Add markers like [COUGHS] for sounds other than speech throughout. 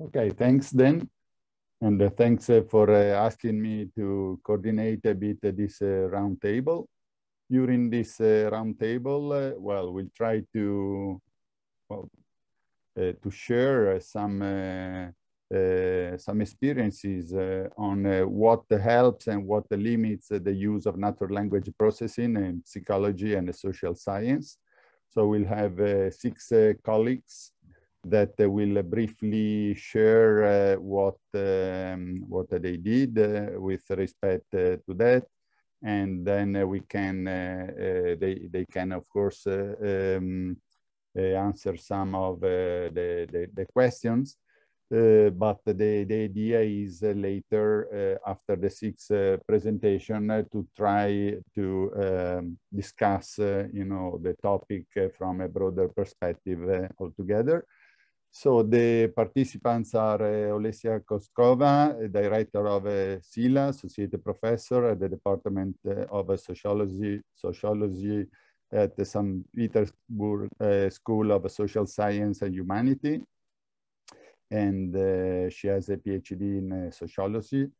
Okay, thanks then. And uh, thanks uh, for uh, asking me to coordinate a bit this roundtable. During this roundtable, well, we'll try to, well, to share some uh, some experiences uh, on uh, what helps and what limits the use of natural language processing in psychology and social science. So we'll have six colleagues that will briefly share what um, what they did with respect to that and then we can uh, uh, they they can of course uh, um, answer some of the, the, the questions uh, but the, the idea is uh, later uh, after the sixth presentation to try to um, discuss, you know, the topic from a broader perspective altogether. So the participants are uh, Olesia Koltsova, eh, director of uh, SILA, associate professor at the Department of Sociology, Sociology at the St. Petersburg School of Social Science and Humanity and she has a PhD in sociology.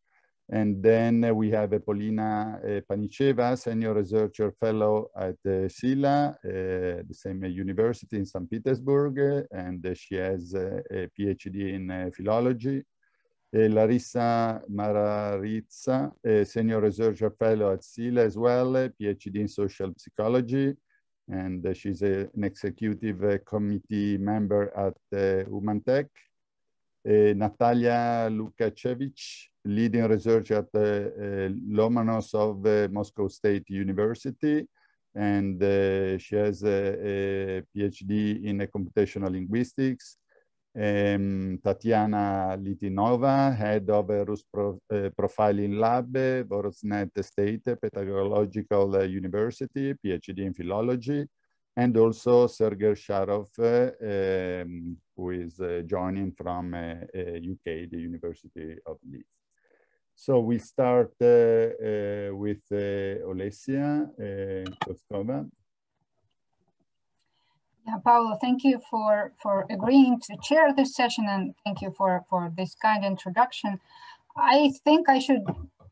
And then uh, we have Polina uh, Panicheva, senior researcher fellow at uh, SILA, uh, the same university in St. Petersburg, and she has a PhD in philology. Larissa Mararitsa, senior researcher fellow at SILA as well, PhD in social psychology, and she's an executive committee member at uh, Humantech. Uh, Natalia Loukachevitch, leading researcher at the uh, Lomonosov uh, Moscow State University. And she has a, a, PhD in computational linguistics. Um, Tatiana Litvinova, head of a Rus Pro, uh, Profiling Lab, Voronezh State Pedagogical University, PhD in philology and also Sergei Sharoff, um, who is uh, joining from UK, uh, the University of Leeds. So we start uh, uh with uh, Olesia uh, Koltsova. Yeah, Paolo, thank you for, for agreeing to chair this session and thank you for, for this kind introduction. I think I should,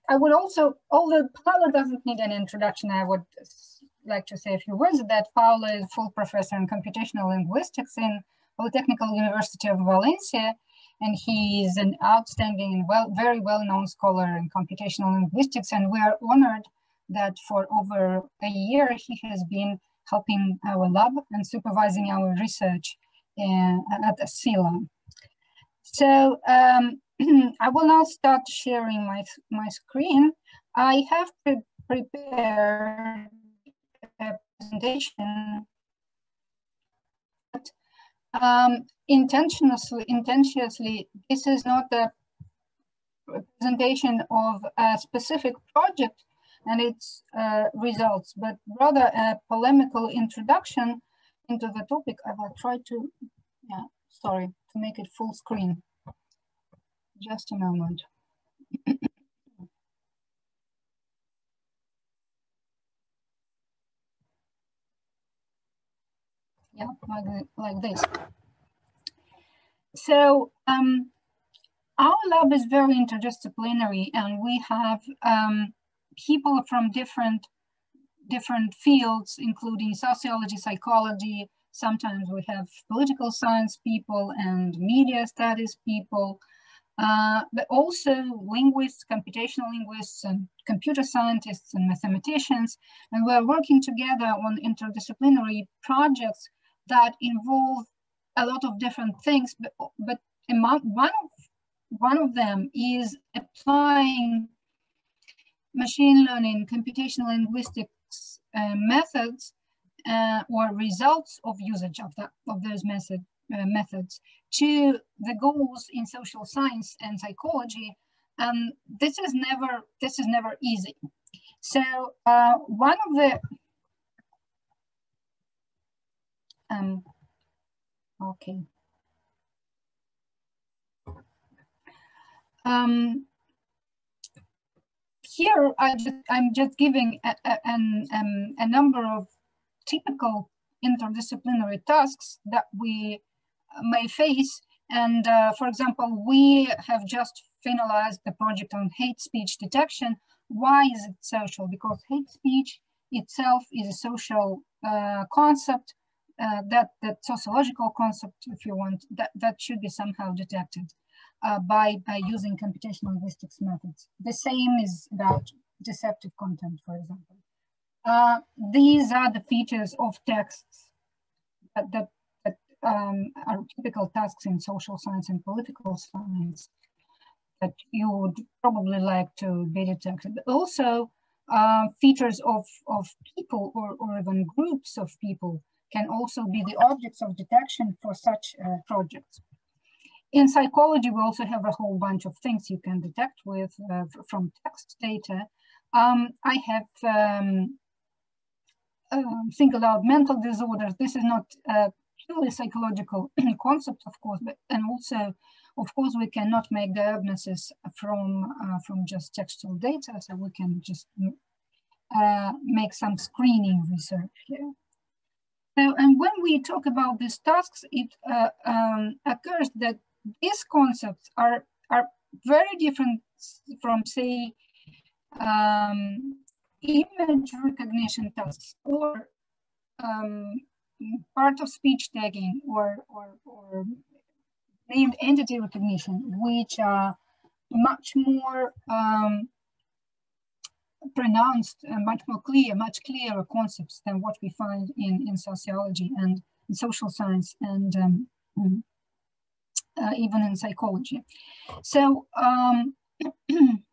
I would also, although Paolo doesn't need an introduction, I would like to say a few words that Paolo is full professor in computational linguistics in Polytechnical University of Valencia, and he is an outstanding and well, very well-known scholar in computational linguistics, and we are honored that for over a year he has been helping our lab and supervising our research in, at SILA. So um, [CLEARS THROAT] I will now start sharing my, my screen. I have pre prepared a presentation. Um, intentionally, intentionally, this is not a presentation of a specific project and its uh, results, but rather a polemical introduction into the topic. I will try to, yeah, sorry, to make it full screen. Just a moment. [CLEARS THROAT] yeah, like, like this. So um, our lab is very interdisciplinary and we have um, people from different different fields, including sociology, psychology. Sometimes we have political science people and media studies people, uh, but also linguists, computational linguists, and computer scientists and mathematicians. And we're working together on interdisciplinary projects that involve a lot of different things, but, but among, one, of, one of them is applying machine learning, computational linguistics uh, methods uh, or results of usage of, that, of those method, uh, methods to the goals in social science and psychology. And this is never, this is never easy. So uh, one of the um, okay. Um, here I just, I'm just giving a, a, an, um, a number of typical interdisciplinary tasks that we may face and uh, for example, we have just finalized the project on hate speech detection. Why is it social? Because hate speech itself is a social uh, concept, uh, that, that sociological concept, if you want, that, that should be somehow detected uh, by, by using computational linguistics methods. The same is about deceptive content, for example. Uh, these are the features of texts that, that, that um, are typical tasks in social science and political science that you would probably like to be detected. Also, uh, features of, of people or, or even groups of people can also be the objects of detection for such uh, projects. In psychology, we also have a whole bunch of things you can detect with uh, from text data. Um, I have um, um, singled out mental disorders. This is not a purely psychological [CLEARS THROAT] concept, of course, but and also, of course, we cannot make diagnosis from uh, from just textual data, so we can just uh, make some screening research here. So, and when we talk about these tasks, it uh, um, occurs that these concepts are are very different from, say, um, image recognition tasks or um, part of speech tagging or, or, or named entity recognition, which are much more um, pronounced and much more clear, much clearer concepts than what we find in, in sociology and in social science and um, mm, uh, even in psychology. So um, [CLEARS THROAT]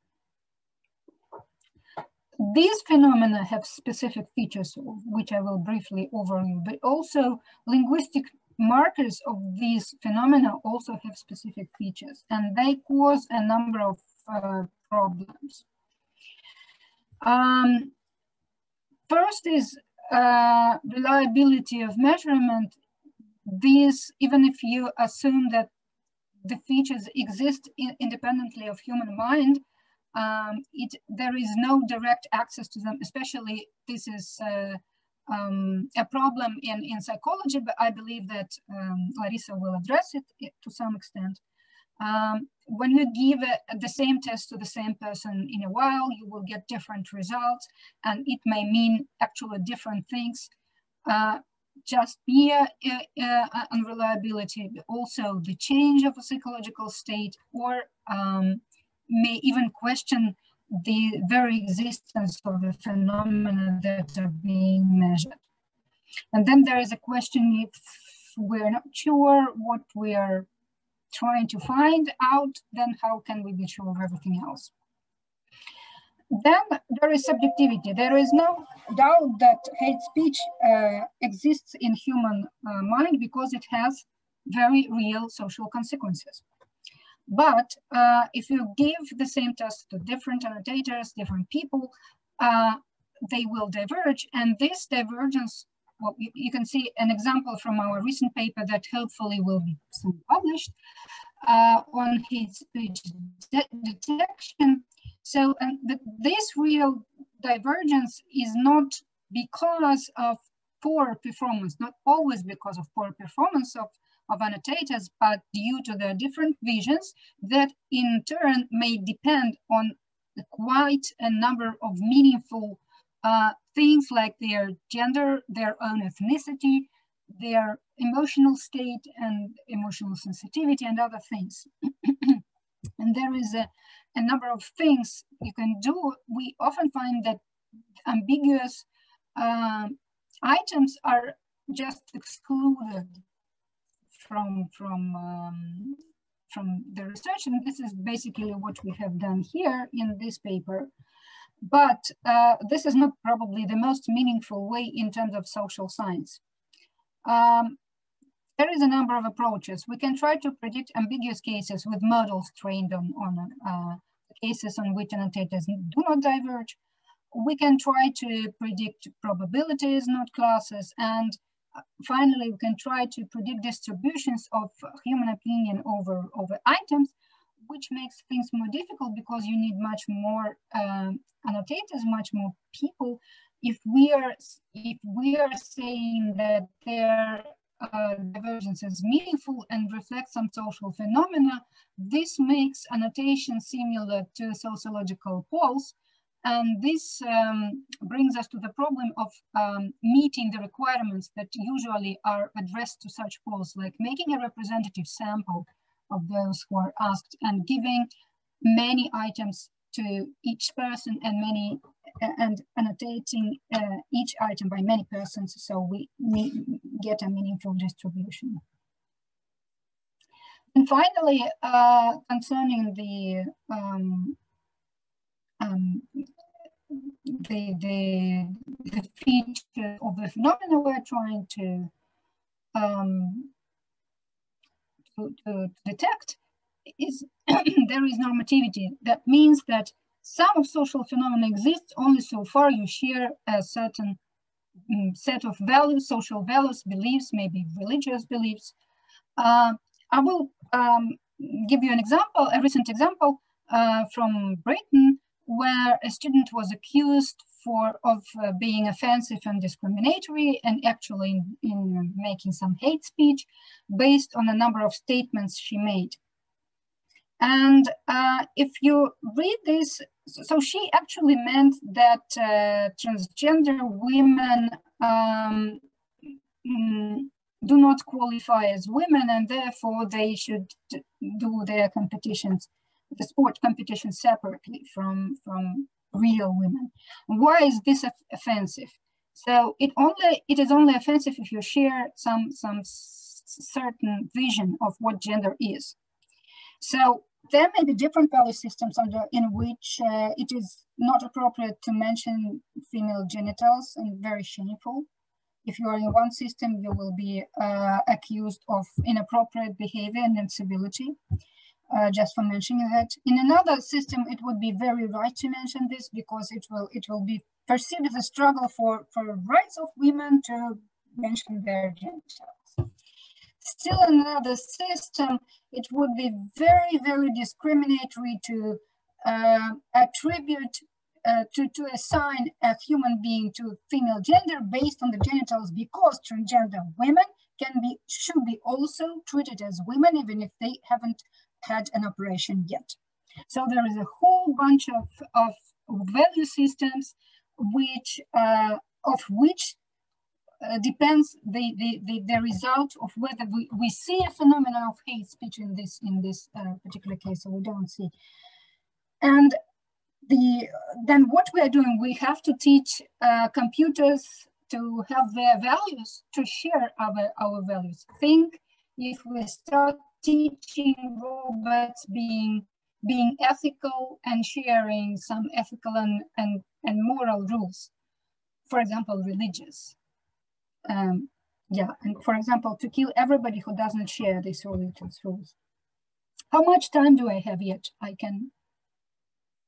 These phenomena have specific features, which I will briefly overview, but also linguistic markers of these phenomena also have specific features, and they cause a number of uh, problems. Um, first is uh, reliability of measurement. These, even if you assume that the features exist in, independently of human mind, um, it, there is no direct access to them, especially this is uh, um, a problem in, in psychology, but I believe that um, Larissa will address it, to some extent. Um, when you give a, the same test to the same person in a while, you will get different results, and it may mean actually different things. Uh, just mere uh, uh, unreliability, but also the change of a psychological state or um, may even question the very existence of the phenomena that are being measured. And then there is a question if we're not sure what we are trying to find out, then how can we be sure of everything else? Then there is subjectivity. There is no doubt that hate speech uh, exists in human uh, mind because it has very real social consequences. But uh, if you give the same test to different annotators, different people, uh, they will diverge. And this divergence, well, you, you, can see an example from our recent paper that hopefully will be soon published uh, on hate speech de detection. So the, this real divergence is not because of poor performance, not always because of poor performance of of annotators, but due to their different visions that in turn may depend on quite a number of meaningful uh, things like their gender, their own ethnicity, their emotional state and emotional sensitivity and other things. [CLEARS THROAT] and there is a, a number of things you can do. We often find that ambiguous uh, items are just excluded from from um, from the research, and this is basically what we have done here in this paper. But uh, this is not probably the most meaningful way in terms of social science. Um, there is a number of approaches. We can try to predict ambiguous cases with models trained on, on uh, cases on which annotators do not diverge. We can try to predict probabilities, not classes, and finally, we can try to predict distributions of human opinion over, over items, which makes things more difficult because you need much more um, annotators, much more people. If we are if we are saying that their uh, divergence as meaningful and reflects some social phenomena, this makes annotation similar to sociological polls. And this um, brings us to the problem of um, meeting the requirements that usually are addressed to such polls, like making a representative sample of those who are asked and giving many items to each person and many and annotating uh, each item by many persons so we get a meaningful distribution. And finally, uh, concerning the, um, um, the, the, the feature of the phenomena we're trying to, um, to, to detect is [CLEARS THROAT] there is normativity. That means that some social phenomena exists only so far you share a certain um, set of values, social values, beliefs, maybe religious beliefs. Uh, I will um, give you an example, a recent example uh, from Britain, where a student was accused for of uh, being offensive and discriminatory and actually in, in making some hate speech based on a number of statements she made. And uh, if you read this, so she actually meant that uh, transgender women um, mm, do not qualify as women and therefore they should do their competitions, the sport competitions separately from, from real women. Why is this offensive? So it only it is only offensive if you share some some certain vision of what gender is. So there may be different value systems under in which uh, it is not appropriate to mention female genitals and very shameful. If you are in one system, you will be uh, accused of inappropriate behavior and incivility, uh, just for mentioning that. In another system, it would be very right to mention this because it will it will be perceived as a struggle for, for rights of women to mention their genitals still in another system, it would be very, very discriminatory to uh, attribute, uh, to, to assign a human being to female gender based on the genitals because transgender women can be, should be also treated as women even if they haven't had an operation yet. So there is a whole bunch of, of value systems which, uh, of which uh, depends the, the, the, the, result of whether we, we see a phenomenon of hate speech in this in this uh, particular case or we don't see. And the then what we are doing, we have to teach uh, computers to have their values, to share our, our values. Think if we start teaching robots being being ethical and sharing some ethical and, and, and moral rules, for example, religious um, yeah, and for example, to kill everybody who doesn't share these religious rules. How much time do I have yet? I can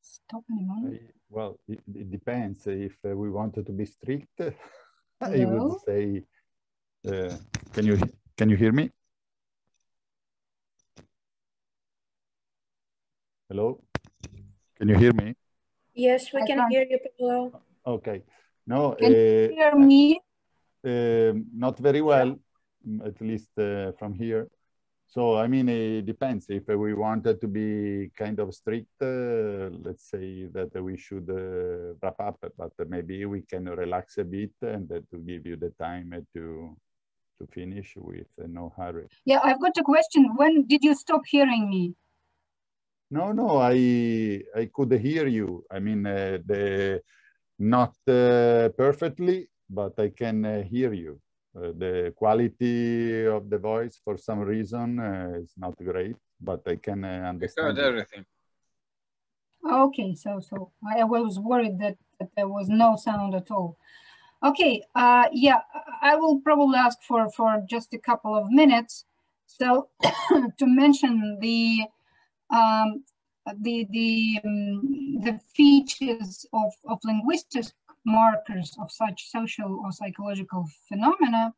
stop any moment. Well, it, it depends. If uh, we wanted to be strict, [LAUGHS] I would say, uh, can you can you hear me? Hello, can you hear me? Yes, we can hear you, Paolo. Okay. No, can you uh, hear me? Um, not very well, mm, at least uh, from here. So, I mean, it depends. If we wanted to be kind of strict, uh, let's say that we should uh, wrap up, but maybe we can relax a bit and to give you the time to to finish with no hurry. Yeah, I've got a question. When did you stop hearing me? No, no, I I could hear you. I mean, uh, the not uh, perfectly, but I can uh, hear you. Uh, the quality of the voice, for some reason, uh, is not great, but I can understand. everything. Okay, so so I was worried that, that there was no sound at all. Okay, uh, yeah, I will probably ask for, for just a couple of minutes. So [COUGHS] to mention the um, the the um, the features of, of linguistics markers of such social or psychological phenomena.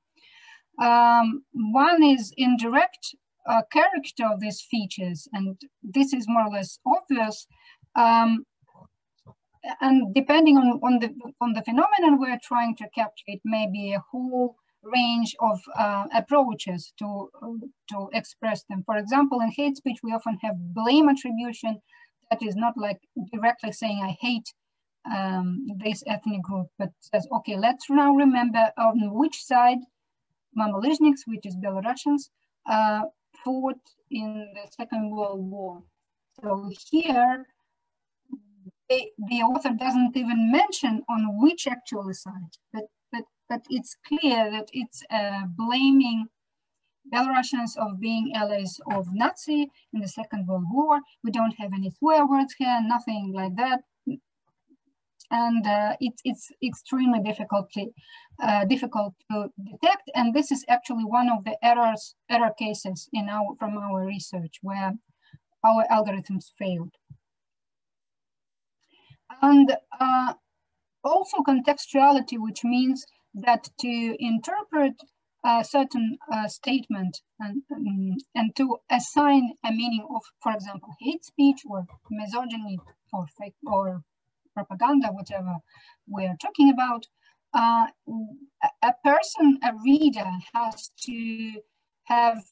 Um, one is indirect uh, character of these features, and this is more or less obvious. Um, and depending on, on the on the phenomenon we're trying to capture, it may be a whole range of uh, approaches to, to express them. For example, in hate speech, we often have blame attribution that is not like directly saying, I hate um, this ethnic group, but says, okay, let's now remember on which side Mamalizhniks, which is Belarusians, uh, fought in the Second World War. So here, they, the author doesn't even mention on which actual side, but, but, it's clear that it's uh, blaming Belarusians of being allies of Nazi in the Second World War. We don't have any swear words here, nothing like that and uh, it, it's extremely difficultly uh, difficult to detect. And this is actually one of the errors error cases in our from our research where our algorithms failed. And uh, also contextuality, which means that to interpret a certain uh, statement and, um, and to assign a meaning of, for example, hate speech or misogyny or fake or propaganda, whatever we're talking about, uh, a person, a reader has to have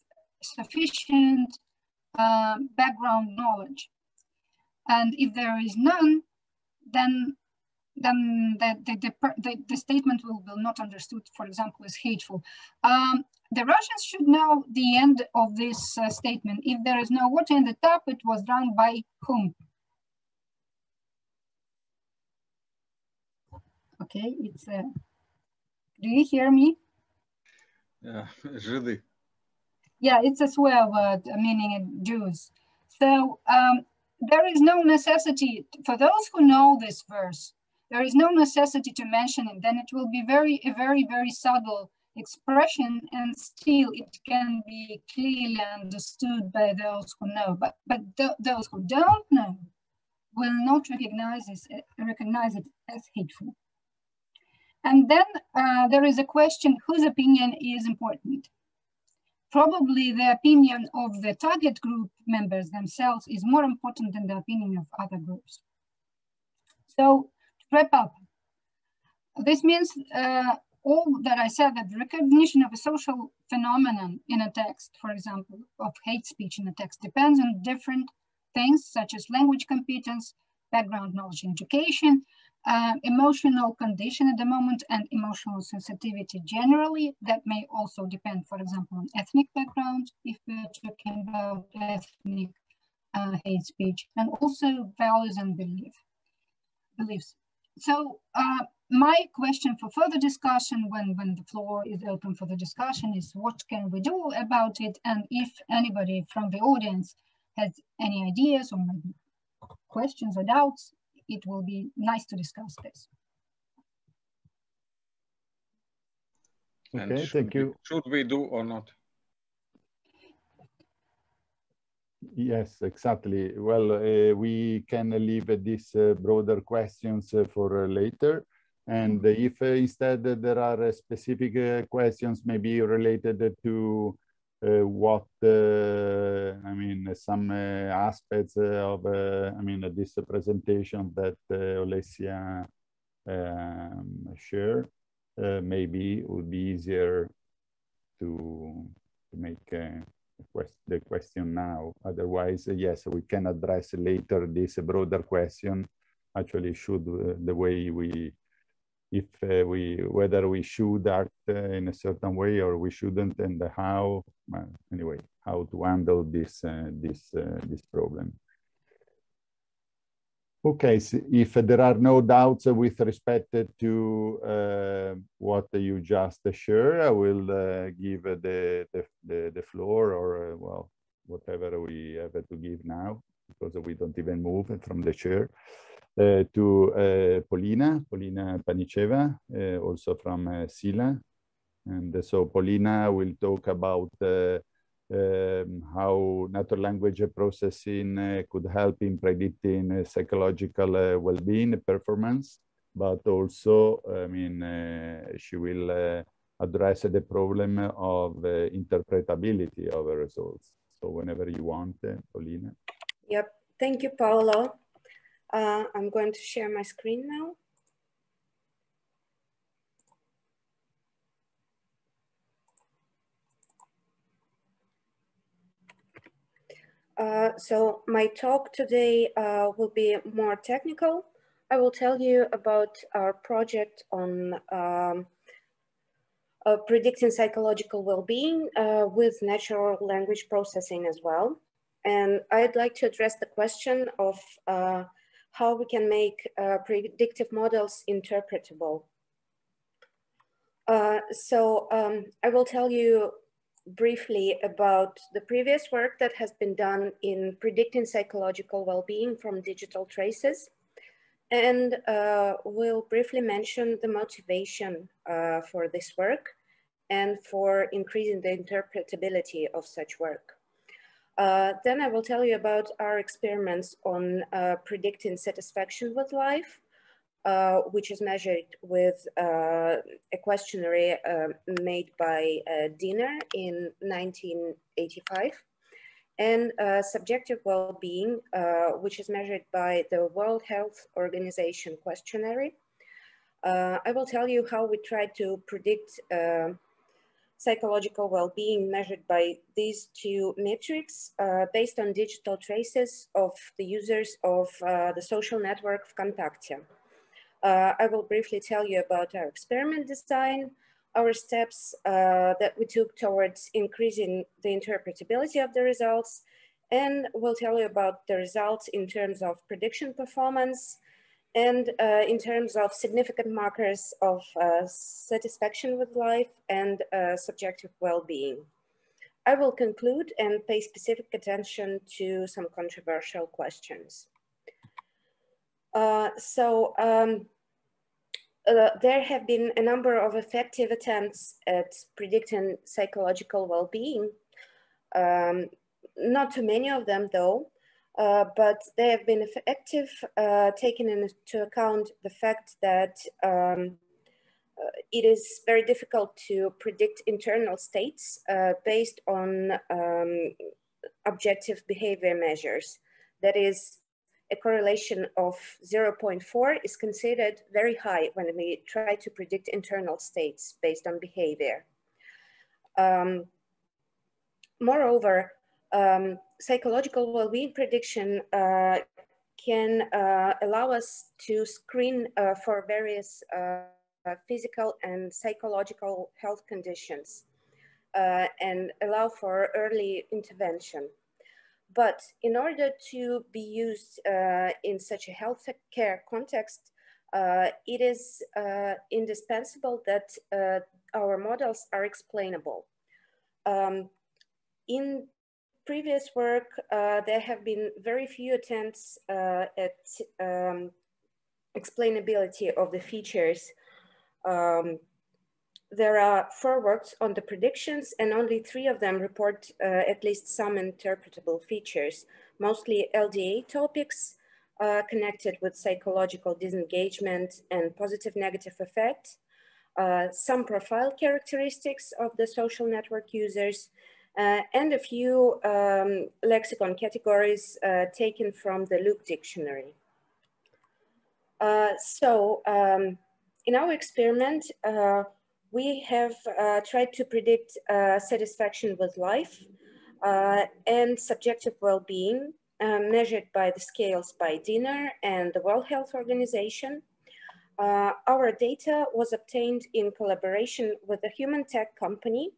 sufficient uh, background knowledge. And if there is none, then then the, the, the, the, statement will, will not understood, for example, as hateful. Um, the Russians should know the end of this uh, statement. If there is no water in the tap, it was drowned by whom? Okay, it's a. Do you hear me? Yeah, [LAUGHS] really. Yeah, it's a swear word meaning Jews. So um, there is no necessity for those who know this verse. There is no necessity to mention it. Then it will be very, a very, very subtle expression, and still it can be clearly understood by those who know. But but th those who don't know will not recognize this, recognize it as hateful. And then uh, there is a question whose opinion is important. Probably the opinion of the target group members themselves is more important than the opinion of other groups. So wrap up, this means uh, all that I said that recognition of a social phenomenon in a text, for example, of hate speech in a text depends on different things such as language competence, background knowledge and education, uh, emotional condition at the moment and emotional sensitivity generally. That may also depend, for example, on ethnic background, if we're talking about ethnic uh, hate speech, and also values and belief, beliefs. So uh, my question for further discussion when, when the floor is open for the discussion is what can we do about it? And if anybody from the audience has any ideas or maybe questions or doubts, it will be nice to discuss this. Okay, thank you. Should we do or not? Yes, exactly. Well, uh, we can leave these uh, broader questions uh, for uh, later. And if uh, instead there are specific questions maybe related to uh, what uh, I mean some uh, aspects of I mean this presentation that Olesya um, shared maybe would be easier to, to make the question now. Otherwise, yes, we can address later this broader question. Actually, should uh, the way we if uh, we whether we should act uh, in a certain way or we shouldn't and how anyway how to handle this uh, this uh, this problem okay so if there are no doubts with respect to uh, what you just shared i will uh, give the, the, the the floor or well whatever we have to give now because we don't even move from the chair uh, to uh, Polina, Polina Panicheva, uh, also from Sila. And so Polina will talk about um, how natural language processing uh, could help in predicting uh, psychological uh, well-being performance, but also, I mean, she will address the problem of interpretability of the results. So whenever you want, Polina. Yep, thank you, Paolo. Uh, I'm going to share my screen now. Uh, so my talk today uh, will be more technical. I will tell you about our project on um, uh, predicting psychological well-being uh, with natural language processing as well. And I'd like to address the question of uh, how we can make predictive models interpretable. So um, I will tell you briefly about the previous work that has been done in predicting psychological well-being from digital traces. And uh, we'll briefly mention the motivation uh, for this work and for increasing the interpretability of such work. Uh, then I will tell you about our experiments on uh, predicting satisfaction with life, uh, which is measured with uh, a questionnaire uh, made by uh, Diener in 1985, and subjective well-being, which is measured by the World Health Organization questionnaire. I will tell you how we try to predict psychological well-being measured by these two metrics uh, based on digital traces of the users of uh, the social network Vkontakte. Uh, I will briefly tell you about our experiment design, our steps uh, that we took towards increasing the interpretability of the results, and we'll tell you about the results in terms of prediction performance, and uh, in terms of significant markers of uh, satisfaction with life and uh, subjective well-being. I will conclude and pay specific attention to some controversial questions. Uh, so um, uh, there have been a number of effective attempts at predicting psychological well-being. Um, not too many of them though, uh, but they have been effective, uh, taking into account the fact that um, uh, it is very difficult to predict internal states uh, based on um, objective behavior measures. That is, a correlation of 0.4 is considered very high when we try to predict internal states based on behavior. Um, moreover, um, psychological well-being prediction uh, can uh, allow us to screen uh, for various uh, physical and psychological health conditions uh, and allow for early intervention. But in order to be used uh, in such a health care context, it is indispensable that our models are explainable. Um, in previous work, uh, there have been very few attempts uh, at um, explainability of the features. Um, there are four works on the predictions and only three of them report uh, at least some interpretable features, mostly LDA topics uh, connected with psychological disengagement and positive negative affect, uh, some profile characteristics of the social network users, uh, and a few um, lexicon categories uh, taken from the LIWC dictionary. Uh, so um, in our experiment, we have uh, tried to predict uh, satisfaction with life and subjective well-being measured by the scales by Diener and the World Health Organization. our data was obtained in collaboration with a human tech company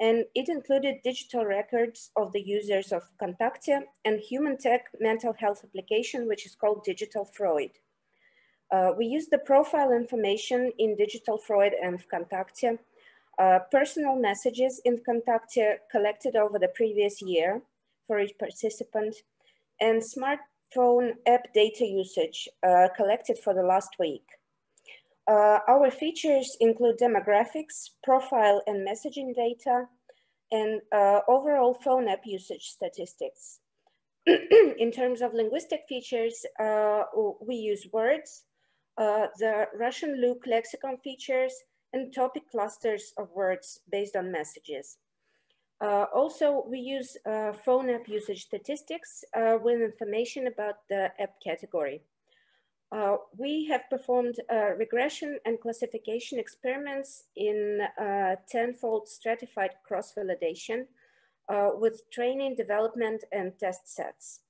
and it included digital records of the users of Vkontakte and human tech mental health application, which is called Digital Freud. Uh, we use the profile information in Digital Freud and Vkontakte, uh, personal messages in Vkontakte collected over the previous year for each participant, and smartphone app data usage uh, collected for the last week. Uh, our features include demographics, profile and messaging data, and uh, overall phone app usage statistics. [CLEARS THROAT] in terms of linguistic features, uh, we use words, uh, the Russian LIWC lexicon features, and topic clusters of words based on messages. Uh, also, we use uh, phone app usage statistics with information about the app category. Uh, we have performed uh, regression and classification experiments in uh, tenfold stratified cross-validation uh, with training, development, and test sets.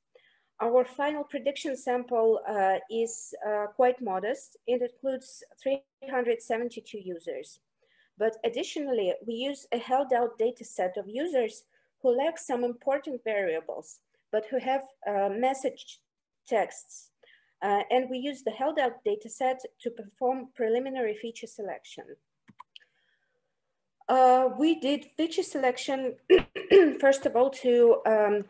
Our final prediction sample uh, is uh, quite modest. It includes 372 users. But additionally, we use a held out data set of users who lack some important variables, but who have uh, message texts. Uh, and we use the held out data set to perform preliminary feature selection. Uh, we did feature selection, [CLEARS THROAT] first of all, to um,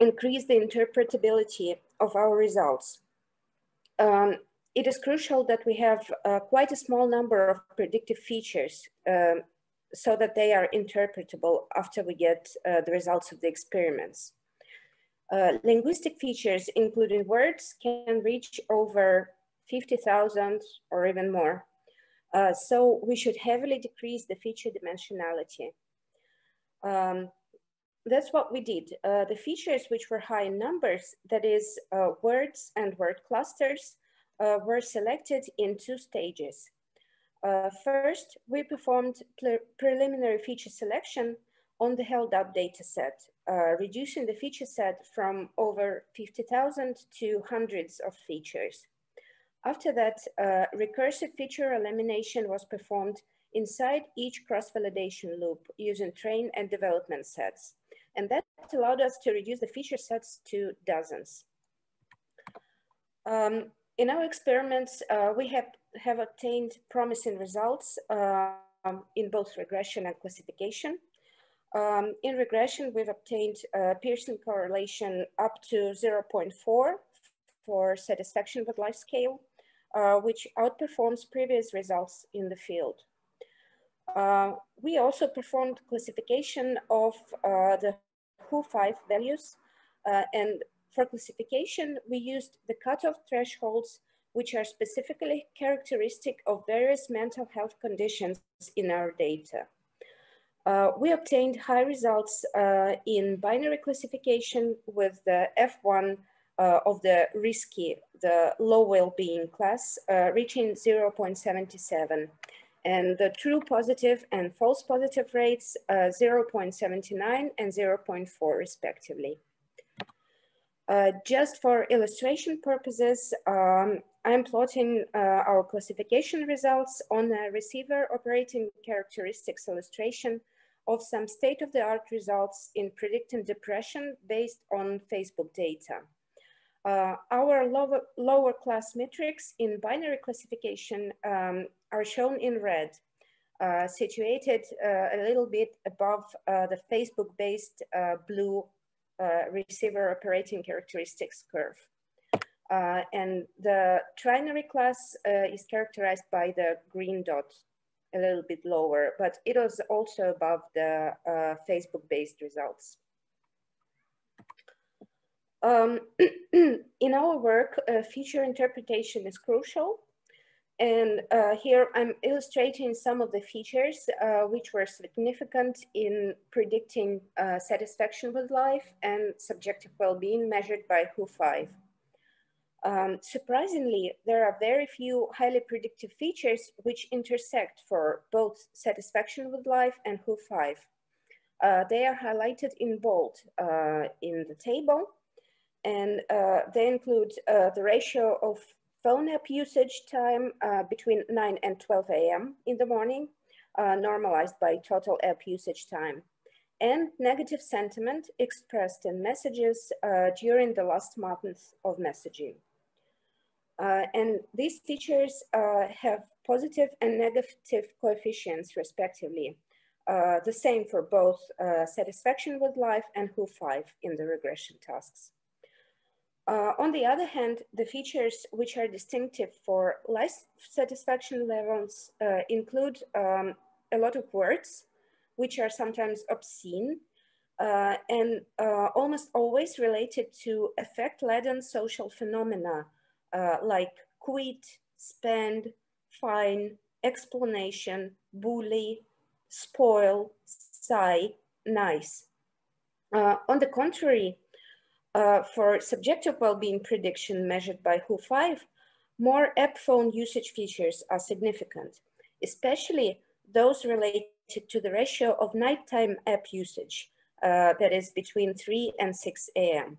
increase the interpretability of our results. Um, it is crucial that we have uh, quite a small number of predictive features um, so that they are interpretable after we get uh, the results of the experiments. Uh, linguistic features, including words, can reach over 50,000 or even more. Uh, so we should heavily decrease the feature dimensionality. Um, that's what we did. Uh, the features which were high in numbers, that is uh, words and word clusters, uh, were selected in two stages. Uh, first, we performed pre preliminary feature selection on the held out data set, uh, reducing the feature set from over 50,000 to hundreds of features. After that, uh, recursive feature elimination was performed inside each cross-validation loop using train and development sets. And that allowed us to reduce the feature sets to dozens. Um, in our experiments, uh, we have, have obtained promising results um, in both regression and classification. Um, in regression, we've obtained a Pearson correlation up to 0.4 for satisfaction with life scale, uh, which outperforms previous results in the field. Uh, we also performed classification of uh, the WHO5 values. Uh, and for classification, we used the cutoff thresholds, which are specifically characteristic of various mental health conditions in our data. Uh, we obtained high results uh, in binary classification with the F1 uh, of the risky, the low well-being class, uh, reaching 0.77 and the true positive and false positive rates uh, 0.79 and 0.4 respectively. Uh, just for illustration purposes, um, I'm plotting uh, our classification results on a receiver operating characteristics illustration of some state-of-the-art results in predicting depression based on Facebook data. Uh, our lower, lower class metrics in binary classification um, are shown in red, uh, situated uh, a little bit above uh, the Facebook-based uh, blue uh, receiver operating characteristics curve. and the trinary class is characterized by the green dot a little bit lower, but it was also above the Facebook-based results. Um, [CLEARS THROAT] in our work, uh, feature interpretation is crucial. And uh, here I'm illustrating some of the features uh, which were significant in predicting uh, satisfaction with life and subjective well-being measured by WHO5. Um, surprisingly, there are very few highly predictive features which intersect for both satisfaction with life and WHO5. Uh, they are highlighted in bold uh, in the table and uh, they include uh, the ratio of phone app usage time uh, between 9 and 12 a.m. in the morning, uh, normalized by total app usage time, and negative sentiment expressed in messages uh, during the last month of messaging. Uh, and these features have positive and negative coefficients respectively, the same for both satisfaction with life and WHO5 in the regression tasks. Uh, on the other hand, the features which are distinctive for life satisfaction levels uh, include um, a lot of words, which are sometimes obscene uh, and uh, almost always related to affect-laden social phenomena uh, like quit, spend, fine, explanation, bully, spoil, sigh, nice. Uh, on the contrary, uh, for subjective well-being prediction measured by WHO5, more app phone usage features are significant, especially those related to the ratio of nighttime app usage, uh, that is between 3 and 6 a.m.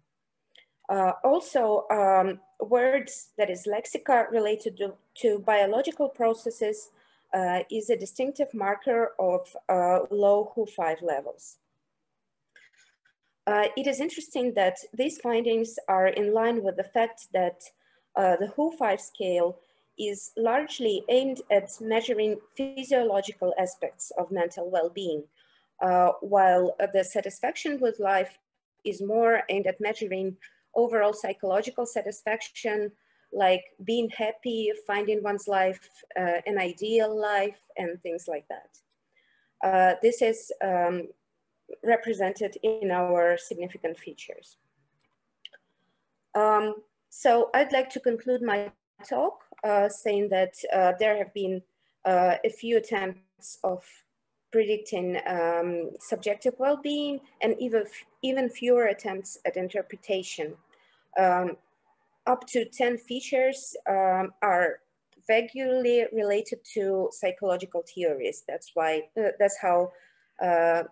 Uh, also, um, words, that is lexica related to, to biological processes uh, is a distinctive marker of uh, low WHO5 levels. Uh, it is interesting that these findings are in line with the fact that uh, the WHO5 scale is largely aimed at measuring physiological aspects of mental well-being, uh, while the satisfaction with life is more aimed at measuring overall psychological satisfaction, like being happy, finding one's life uh, an ideal life, and things like that. Uh, this is um, represented in our significant features. Um, so I'd like to conclude my talk uh, saying that uh, there have been uh, a few attempts of predicting um, subjective well-being and even, even fewer attempts at interpretation. Um, up to 10 features um, are vaguely related to psychological theories. That's why, uh, that's how uh,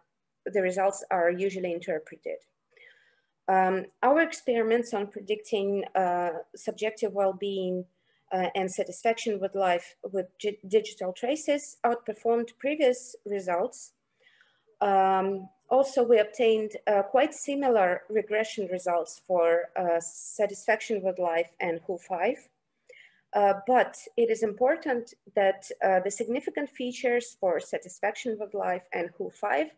the results are usually interpreted. Um, our experiments on predicting uh, subjective well-being uh, and satisfaction with life with digital traces outperformed previous results. Um, also, we obtained uh, quite similar regression results for uh, satisfaction with life and WHO5. Uh, but it is important that uh, the significant features for satisfaction with life and WHO5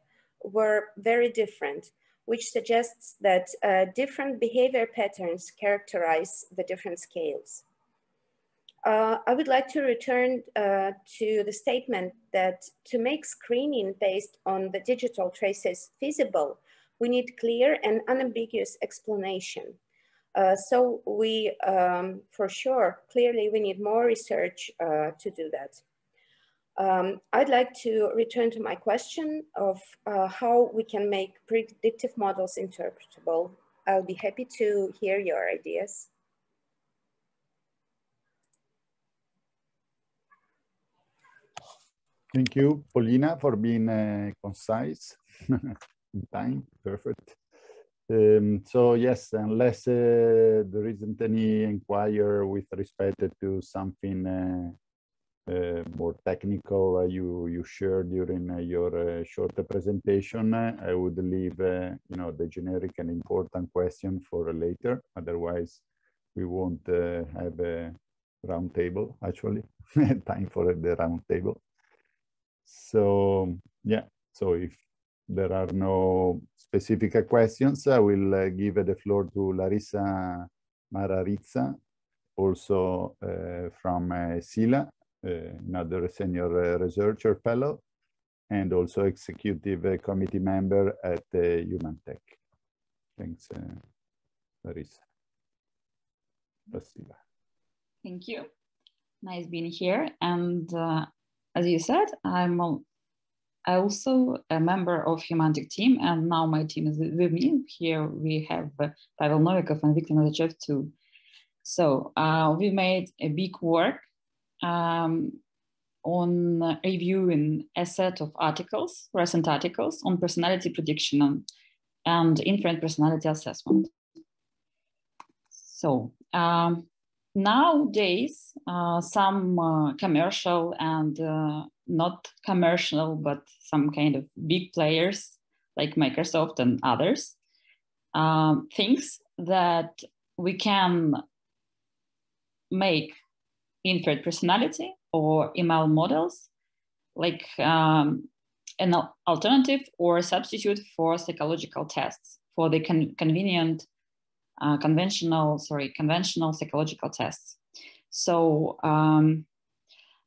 were very different, which suggests that uh, different behavior patterns characterize the different scales. Uh, I would like to return uh, to the statement that to make screening based on the digital traces feasible, we need clear and unambiguous explanation. Uh, so we, um, for sure, clearly we need more research uh, to do that. Um, I'd like to return to my question of uh, how we can make predictive models interpretable. I'll be happy to hear your ideas. Thank you, Paulina, for being uh, concise [LAUGHS] time. Perfect. Um, so yes, unless uh, there isn't any inquiry with respect to something uh, more technical uh, you you shared during uh, your short presentation, I would leave you know the generic and important question for later. Otherwise, we won't have a round table. Actually, [LAUGHS] time for the round table. So yeah, so if there are no specific questions, I will give the floor to Larissa Mararitsa, also uh, from uh, SILA, another senior researcher fellow, and also executive committee member at Human Tech. Thanks, Larissa. Thank you. Nice being here. And uh, as you said, I'm also a member of Humantic team, and now my team is with me. Here we have uh, Pavel Novikov and Viktor Novichev too. So uh, we made a big work um, on reviewing a set of articles, recent articles on personality prediction and, and inferent personality assessment. So um, nowadays, uh, some uh, commercial and uh, not commercial, but some kind of big players like Microsoft and others um, thinks that we can make inferred personality or ML models, like um, an alternative or a substitute for psychological tests for the con convenient, uh, conventional, sorry, conventional psychological tests. So um,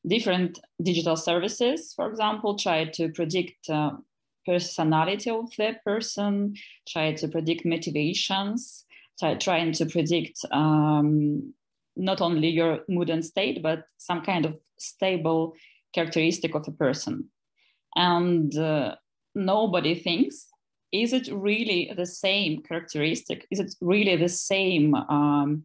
different digital services, for example, try to predict uh, personality of the person, try to predict motivations, try, trying to predict um, not only your mood and state, but some kind of stable characteristic of a person. And uh, nobody thinks, is it really the same characteristic? Is it really the same um,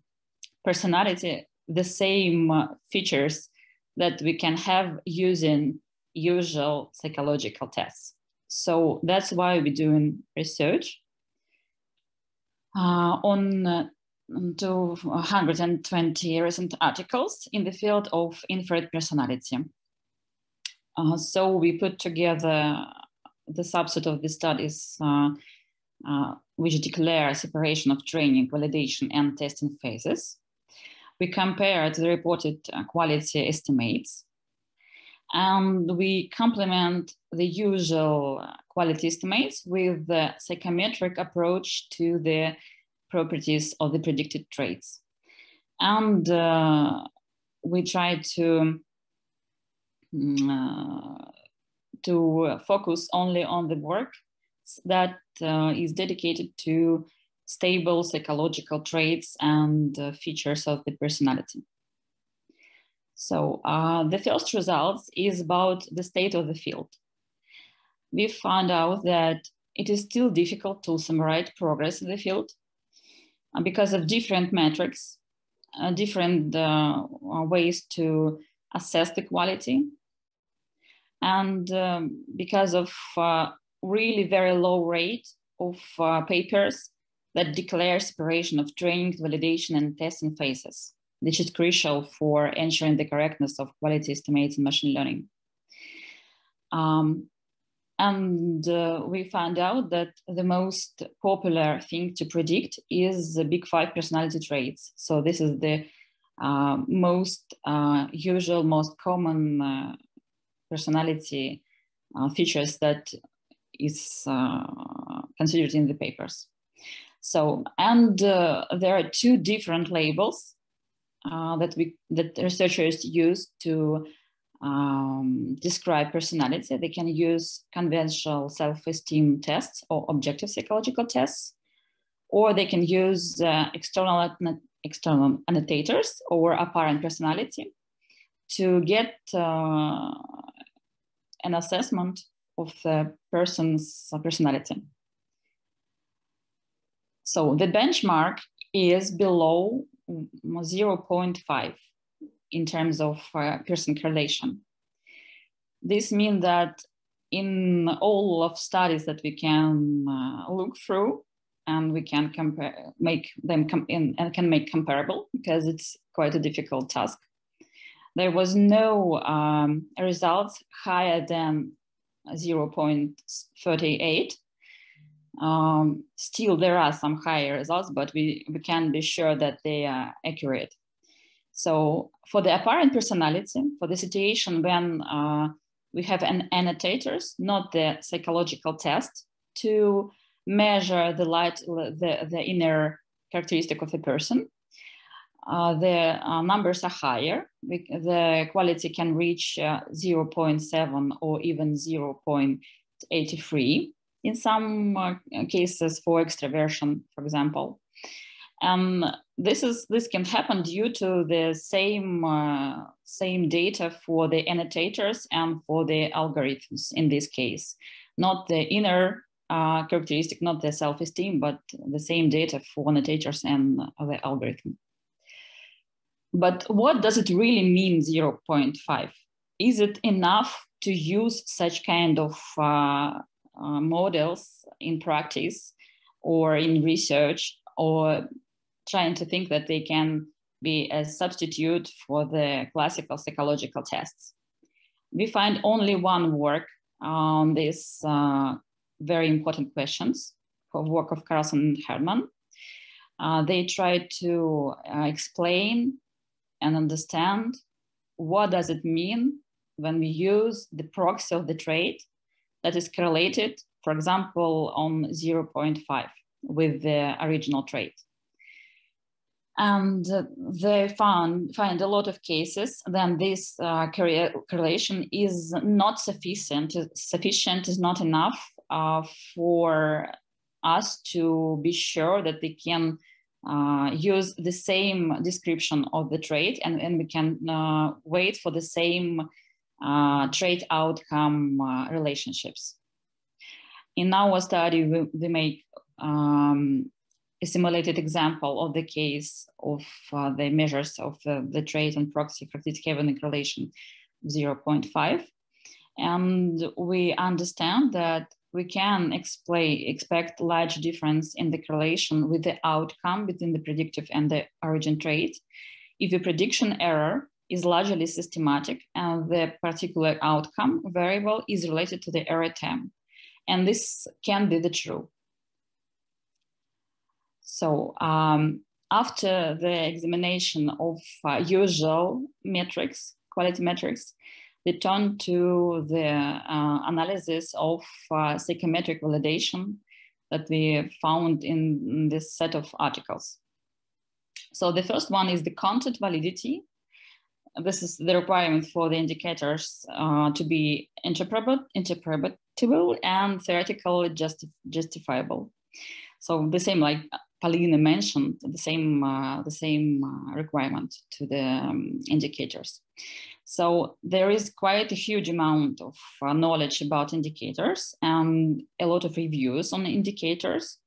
personality, the same uh, features that we can have using usual psychological tests? So that's why we're doing research uh, on uh, 220 recent articles in the field of inferred personality. Uh, so we put together the subset of the studies uh, uh, which declare separation of training, validation, and testing phases. We compared the reported uh, quality estimates and we complement the usual quality estimates with the psychometric approach to the properties of the predicted traits. And uh, we try to, mm, uh, to focus only on the work that uh, is dedicated to stable psychological traits and uh, features of the personality. So uh, the first results is about the state of the field. We found out that it is still difficult to summarize progress in the field because of different metrics, uh, different uh, ways to assess the quality, and um, because of uh, really very low rate of uh, papers that declare separation of training, validation, and testing phases which is crucial for ensuring the correctness of quality estimates in machine learning. Um, and uh, we found out that the most popular thing to predict is the big five personality traits. So this is the uh, most uh, usual, most common uh, personality uh, features that is uh, considered in the papers. So, and there are two different labels that we that researchers use to um, describe personality. They can use conventional self-esteem tests or objective psychological tests, or they can use uh, external external annotators or apparent personality to get uh, an assessment of the person's personality. So the benchmark is below 0.5 in terms of uh, Pearson correlation. This means that in all of studies that we can uh, look through and we can compare, make them in and can make comparable because it's quite a difficult task. There was no um, results higher than 0.38 um, still, there are some higher results, but we, we can be sure that they are accurate. So for the apparent personality, for the situation when uh, we have an annotators, not the psychological test, to measure the light, the, the inner characteristic of a person, uh, the uh, numbers are higher. The quality can reach uh, 0.7 or even 0.83 in some uh, cases for extraversion, for example. And this is this can happen due to the same uh, same data for the annotators and for the algorithms in this case, not the inner uh, characteristic, not the self-esteem, but the same data for annotators and the algorithm. But what does it really mean 0.5? Is it enough to use such kind of uh, uh, models in practice or in research or trying to think that they can be a substitute for the classical psychological tests. We find only one work on these uh, very important questions, for work of Carlson and Herman. Uh, they try to uh, explain and understand what does it mean when we use the proxy of the trait that is correlated, for example, on 0.5 with the original trait. And they found find a lot of cases, then this uh, correlation is not sufficient, sufficient is not enough uh, for us to be sure that they can uh, use the same description of the trait and, and we can uh, wait for the same uh, trait outcome uh, relationships. In our study, we, we make um, a simulated example of the case of uh, the measures of the trade and proxy characteristic having a correlation 0.5. And we understand that we can explain, expect large difference in the correlation with the outcome between the predictive and the origin trait if the prediction error is largely systematic and the particular outcome variable is related to the error term. And this can be the true. So um, after the examination of uh, usual metrics, quality metrics, they turn to the uh, analysis of uh, psychometric validation that we found in, this set of articles. So the first one is the content validity. This is the requirement for the indicators uh, to be interpretable, interpretable and theoretically justi justifiable. So the same like Paulina mentioned, the same, uh, the same uh, requirement to the um, indicators. So there is quite a huge amount of uh, knowledge about indicators and a lot of reviews on indicators.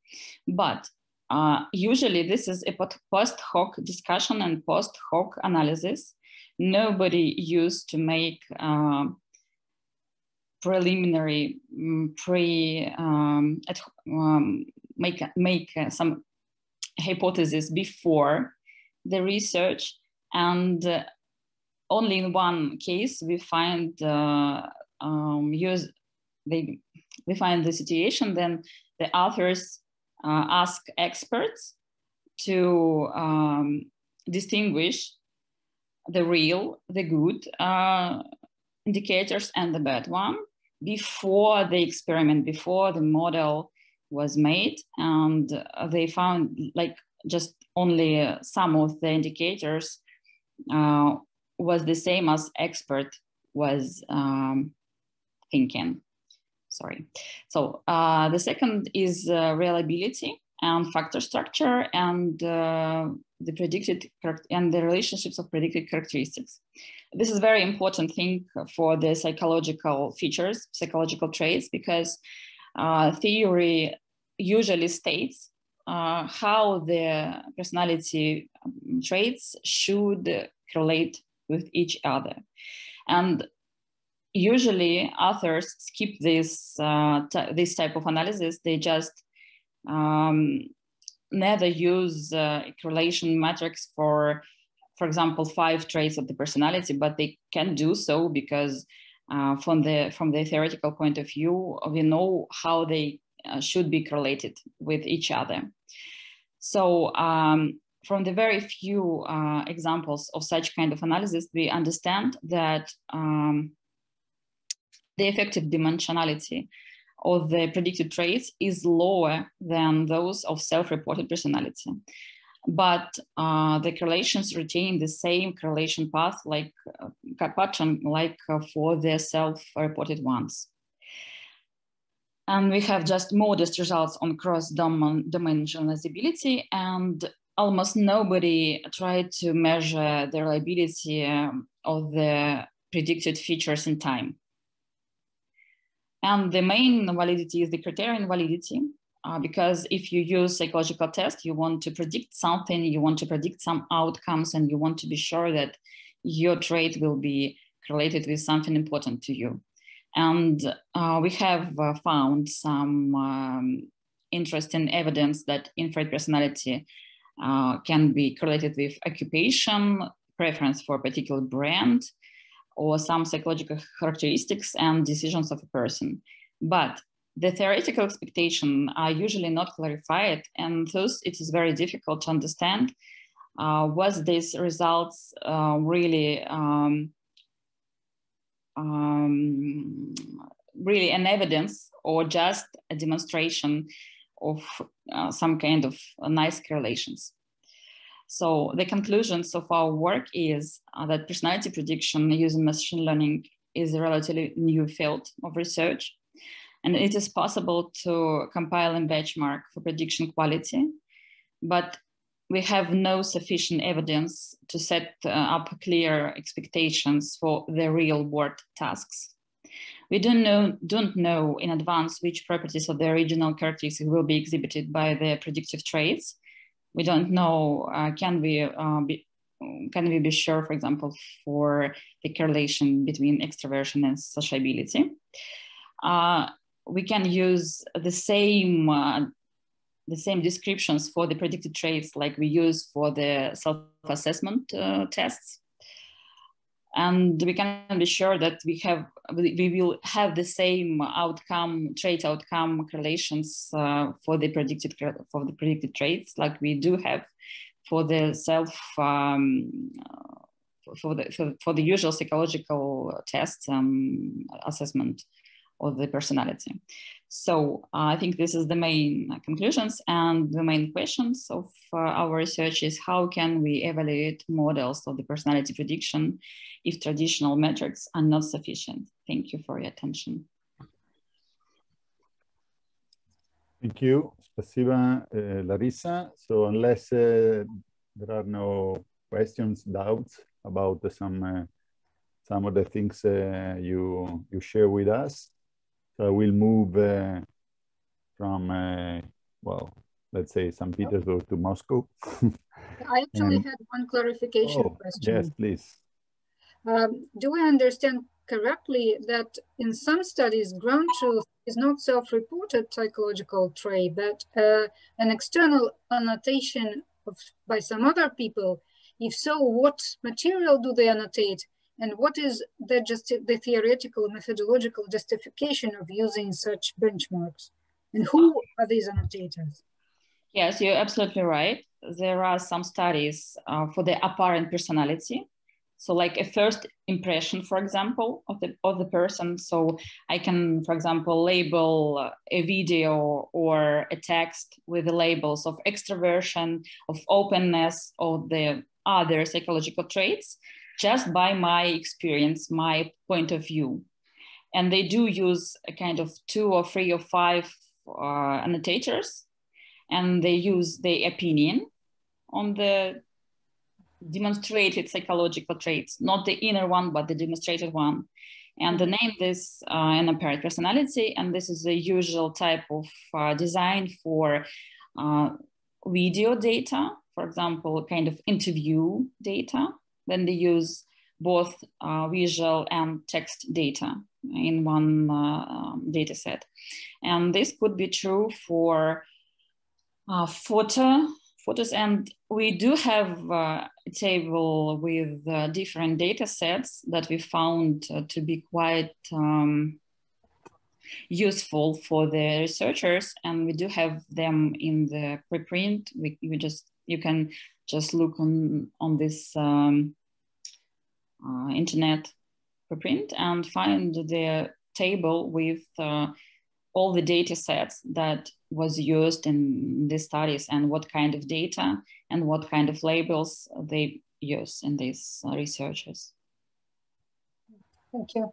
But uh, usually this is a post hoc discussion and post hoc analysis. Nobody used to make uh, preliminary mm, pre um, um, make make uh, some hypothesis before the research and uh, only in one case we find uh, um, use they we find the situation then the authors uh, ask experts to um, distinguish the real the good uh, indicators and the bad one before the experiment before the model was made and they found like just only some of the indicators uh, was the same as expert was um, thinking. Sorry. So uh, the second is uh, reliability and factor structure and uh, the predicted and the relationships of predicted characteristics. This is very important thing for the psychological features, psychological traits, because uh, theory usually states uh, how the personality um, traits should correlate with each other. And usually authors skip this, uh, this type of analysis. They just um, never use uh, correlation matrix for, for example, five traits of the personality, but they can do so because uh, from the from the theoretical point of view, we know how they uh, should be correlated with each other. So um, from the very few uh, examples of such kind of analysis, we understand that um, the effective dimensionality of the predicted traits is lower than those of self-reported personality. But uh, the correlations retain the same correlation path like uh, pattern like uh, for the self-reported ones. And we have just modest results on cross-domain generalizability and almost nobody tried to measure the reliability um, of the predicted features in time. And the main validity is the criterion validity, uh, because if you use psychological test, you want to predict something, you want to predict some outcomes, and you want to be sure that your trait will be correlated with something important to you. And uh, we have uh, found some um, interesting evidence that inferred personality uh, can be correlated with occupation, preference for a particular brand, or some psychological characteristics and decisions of a person. But the theoretical expectation are usually not clarified, and thus it is very difficult to understand uh, was these results uh, really um, um, really an evidence or just a demonstration of uh, some kind of uh, nice correlations. So the conclusions of our work is uh, that personality prediction using machine learning is a relatively new field of research. And it is possible to compile and benchmark for prediction quality, but we have no sufficient evidence to set uh, up clear expectations for the real world tasks. We don't know, don't know in advance which properties of the original characteristics will be exhibited by the predictive traits. We don't know, uh, can we uh, be, can we be sure, for example, for the correlation between extroversion and sociability. We can use the same uh, the same descriptions for the predicted traits like we use for the self-assessment uh, tests. And we can be sure that we have we will have the same outcome trait outcome correlations uh, for the predicted for the predicted traits like we do have for the self um, for the for, for, the usual psychological tests um, assessment of the personality so uh, I think this is the main conclusions and the main questions of uh, our research is how can we evaluate models of the personality prediction if traditional metrics are not sufficient? Thank you for your attention. Thank you. Спасибо, uh, Larissa. So unless uh, there are no questions, doubts about some uh, some of the things uh, you you share with us, so I will move uh, from, uh, well, let's say St. Petersburg to Moscow. I [LAUGHS] actually and, had one clarification oh, question. Yes, please. Um, do I understand correctly that in some studies, ground truth is not self-reported psychological trait, but uh, an external annotation of, by some other people? If so, what material do they annotate? And what is the, just the theoretical methodological justification of using such benchmarks? And who are these annotators? Yes, you're absolutely right. There are some studies uh, for the apparent personality. So like a first impression, for example, of the, of the person. So I can, for example, label a video or a text with the labels of extroversion, of openness, or the other psychological traits just by my experience, my point of view. And they do use a kind of two or three or five uh, annotators, and they use their opinion on the demonstrated psychological traits, not the inner one, but the demonstrated one. And the name this uh, an apparent personality, and this is the usual type of uh, design for uh, video data, for example, kind of interview data. Then they use both uh, visual and text data in one uh, data set. And this could be true for uh, photo, photos. And we do have uh, a table with uh, different data sets that we found uh, to be quite um, useful for the researchers. And we do have them in the preprint. We, we just, you can just look on, on this um, uh, internet preprint and find the table with uh, all the data sets that was used in these studies and what kind of data and what kind of labels they use in these uh, researches. Thank you.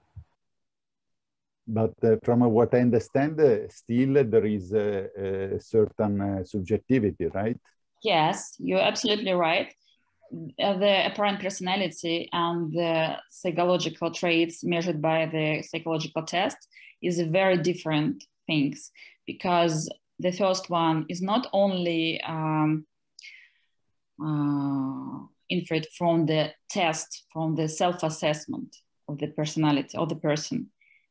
But uh, from what I understand, uh, still there is a, a certain uh, subjectivity, right? Yes, you're absolutely right. Uh, the apparent personality and the psychological traits measured by the psychological test is very different things because the first one is not only um, uh, inferred from the test, from the self-assessment of the personality of the person,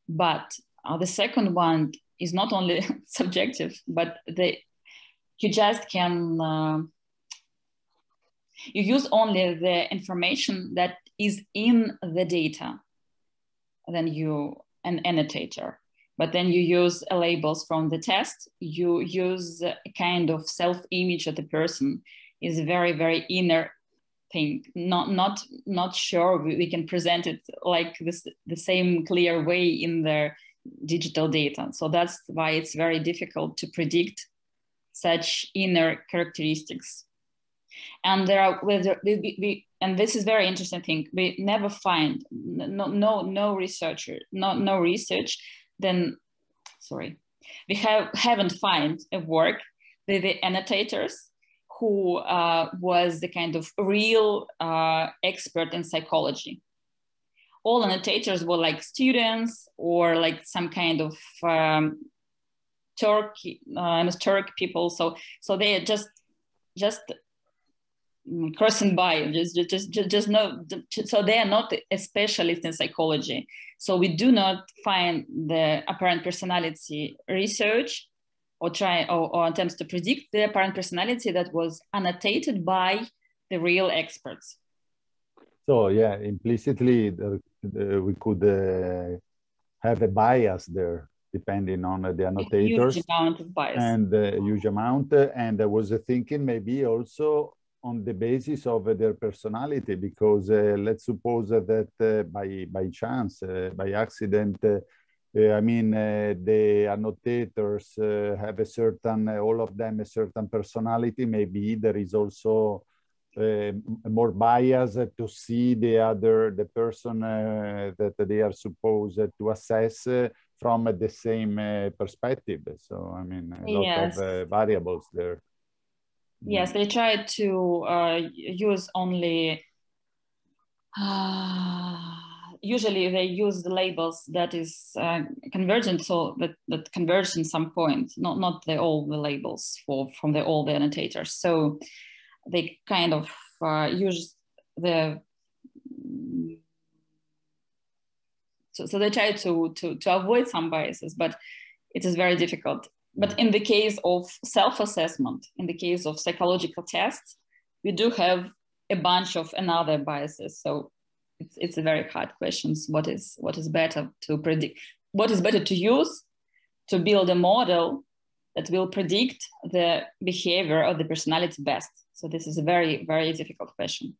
but uh, the second one is not only [LAUGHS] subjective, but the you just can uh, you use only the information that is in the data. Then you, an annotator. But then you use labels from the test. You use a kind of self-image of the person is a very, very inner thing. Not, not, not sure we, can present it like this, the same clear way in the digital data. So that's why it's very difficult to predict such inner characteristics and there are we, we, and this is very interesting thing. We never find no no no researcher no no research then sorry. We have haven't find a work with the annotators who uh, was the kind of real uh, expert in psychology. All annotators were like students or like some kind of um, Turk, uh, Turk people. So, so they just just crossing by, just, just, just, just no, so they are not a specialist in psychology. So we do not find the apparent personality research or try or, or attempts to predict the apparent personality that was annotated by the real experts. So yeah, implicitly we could uh, have a bias there depending on the annotators. A huge amount of bias. And a huge amount. And I was a thinking maybe also on the basis of their personality, because uh, let's suppose that uh, by, by chance, uh, by accident, uh, I mean, uh, the annotators uh, have a certain, all of them a certain personality, maybe there is also uh, more bias to see the other, the person uh, that they are supposed to assess uh, from the same perspective. So, I mean, a lot yes. of variables there. Yes, they try to use only [SIGHS] usually they use the labels that is uh, convergent so that, that converge in some point not not the all the labels for from the all the annotators. So they kind of uh, use the so, so they try to, to to avoid some biases but it is very difficult but in the case of self-assessment in the case of psychological tests we do have a bunch of another biases so it's, it's a very hard question. what is what is better to predict what is better to use to build a model that will predict the behavior of the personality best so this is a very, very difficult question.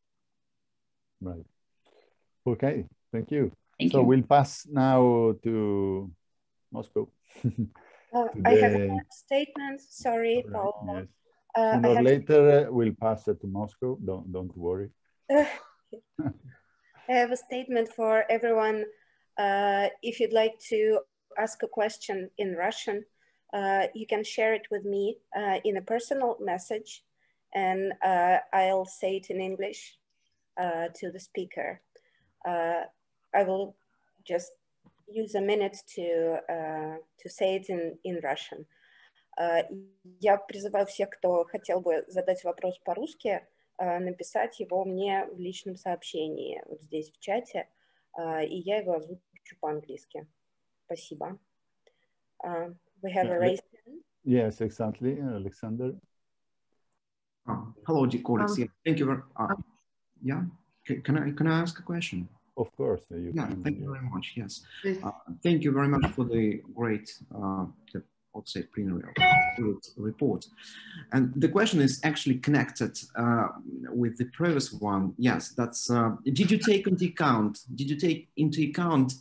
Right. Okay, thank you. Thank so you. we'll pass now to Moscow. [LAUGHS] uh, I have a statement. Sorry, Paul. Yes. Uh, Sooner or later, uh, we'll pass it to Moscow. Don't don't worry. [LAUGHS] I have a statement for everyone. Uh, if you'd like to ask a question in Russian, uh, you can share it with me uh, in a personal message and uh, I'll say it in English uh, to the speaker. Uh, I will just use a minute to, uh, to say it in, in Russian. Uh, я призываю всех, кто хотел бы задать вопрос по-русски, uh, написать его мне в личном сообщении, вот здесь в чате, и я его озвучу по-английски. Спасибо. we have a raised hand. Yes, exactly, Alexander. Uh, hello, dear colleagues. Um, yeah, thank you very uh, Yeah, can, can, I can I ask a question? Of course. You yeah, can, thank you very much. Yes. Uh, thank you very much for the great, uh, the, let's say, plenary report. And the question is actually connected uh, with the previous one. Yes, that's, uh, did you take into account, did you take into account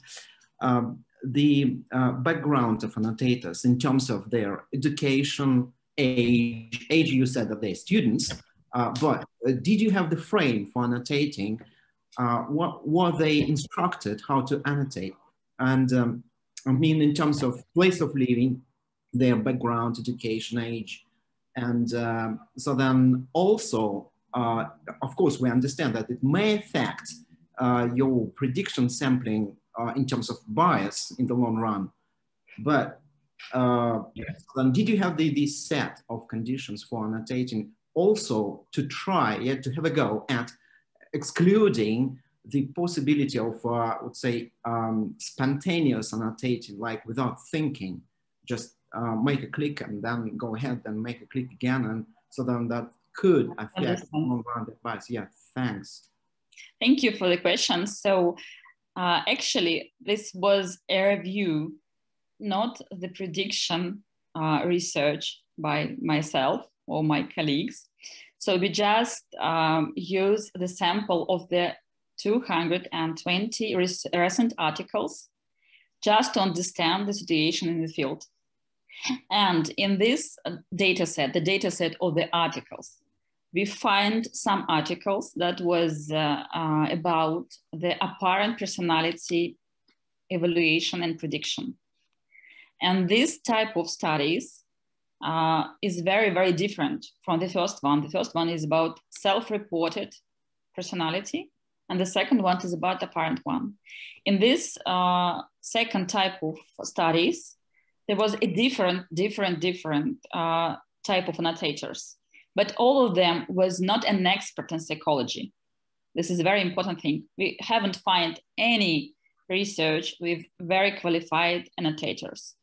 um, the uh, background of annotators in terms of their education, age, age you said that they're students, uh, but uh, did you have the frame for annotating? Uh, what were they instructed how to annotate? And um, I mean, in terms of place of living, their background, education, age. And um, so then also, uh, of course, we understand that it may affect uh, your prediction sampling uh, in terms of bias in the long run. But uh, yes. Then did you have the, the set of conditions for annotating also to try, yeah, to have a go at excluding the possibility of, uh, let's say, um, spontaneous annotating, like without thinking, just uh, make a click and then go ahead and make a click again. And so then that could affect advice. Yeah, thanks. Thank you for the question. So uh, actually, this was a review not the prediction uh, research by myself or my colleagues. So we just um, use the sample of the 220 recent articles just to understand the situation in the field. And in this uh, data set, the data set of the articles, we find some articles that was uh, uh, about the apparent personality evaluation and prediction. And this type of studies uh, is very, very different from the first one. The first one is about self-reported personality, and the second one is about the apparent one. In this uh, second type of studies, there was a different, different, different uh, type of annotators. but all of them was not an expert in psychology. This is a very important thing. We haven't found any research with very qualified annotators.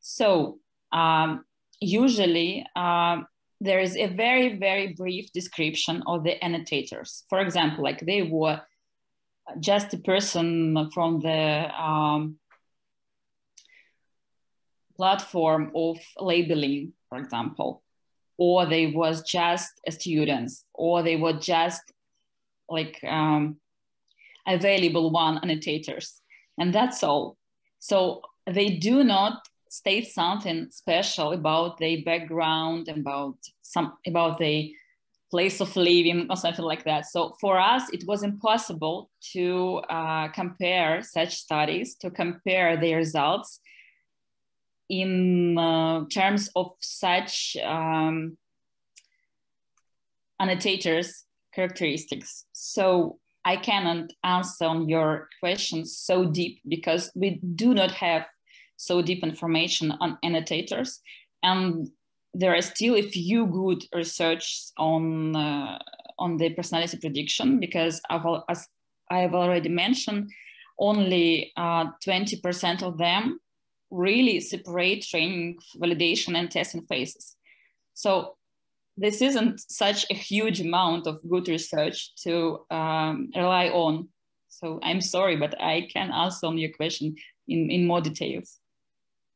So um, usually uh, there is a very, very brief description of the annotators. For example, like they were just a person from the um, platform of labeling, for example, or they was just students, or they were just like um, available one annotators, and that's all. So they do not state something special about their background, about some about the place of living or something like that. So for us, it was impossible to uh, compare such studies, to compare the results in uh, terms of such um, annotators characteristics. So I cannot answer on your question so deep because we do not have so deep information on annotators. And there are still a few good research on, uh, on the personality prediction because I've, as I have already mentioned, only 20% uh, of them really separate training, validation, and testing phases. So this isn't such a huge amount of good research to um, rely on. So I'm sorry, but I can answer on your question in, in more details.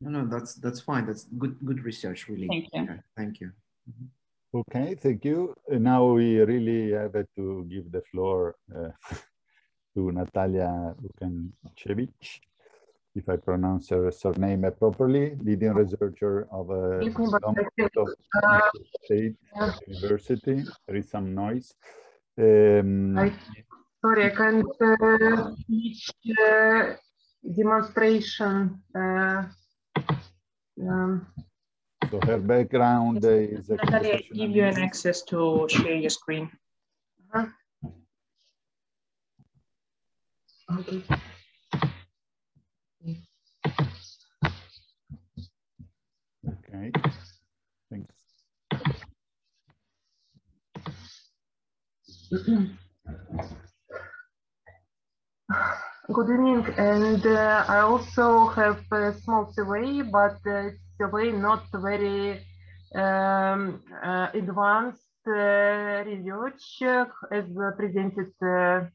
No, no, that's that's fine. That's good good research, really. Thank you. Okay, thank you. Mm -hmm. Okay, thank you. Now we really have to give the floor uh, [LAUGHS] to Natalia Loukachevitch if I pronounce her surname properly, leading researcher of a uh, State University. There is some noise. Um, I, sorry, I can't uh, teach uh, demonstration. Uh, um, so her background is a Natalia, give you an access to share your screen. -huh. Okay. Okay, thanks. [CLEARS THROAT] Good evening, and uh, I also have a small survey, but uh, survey not very um, uh, advanced uh, research uh, as presented uh,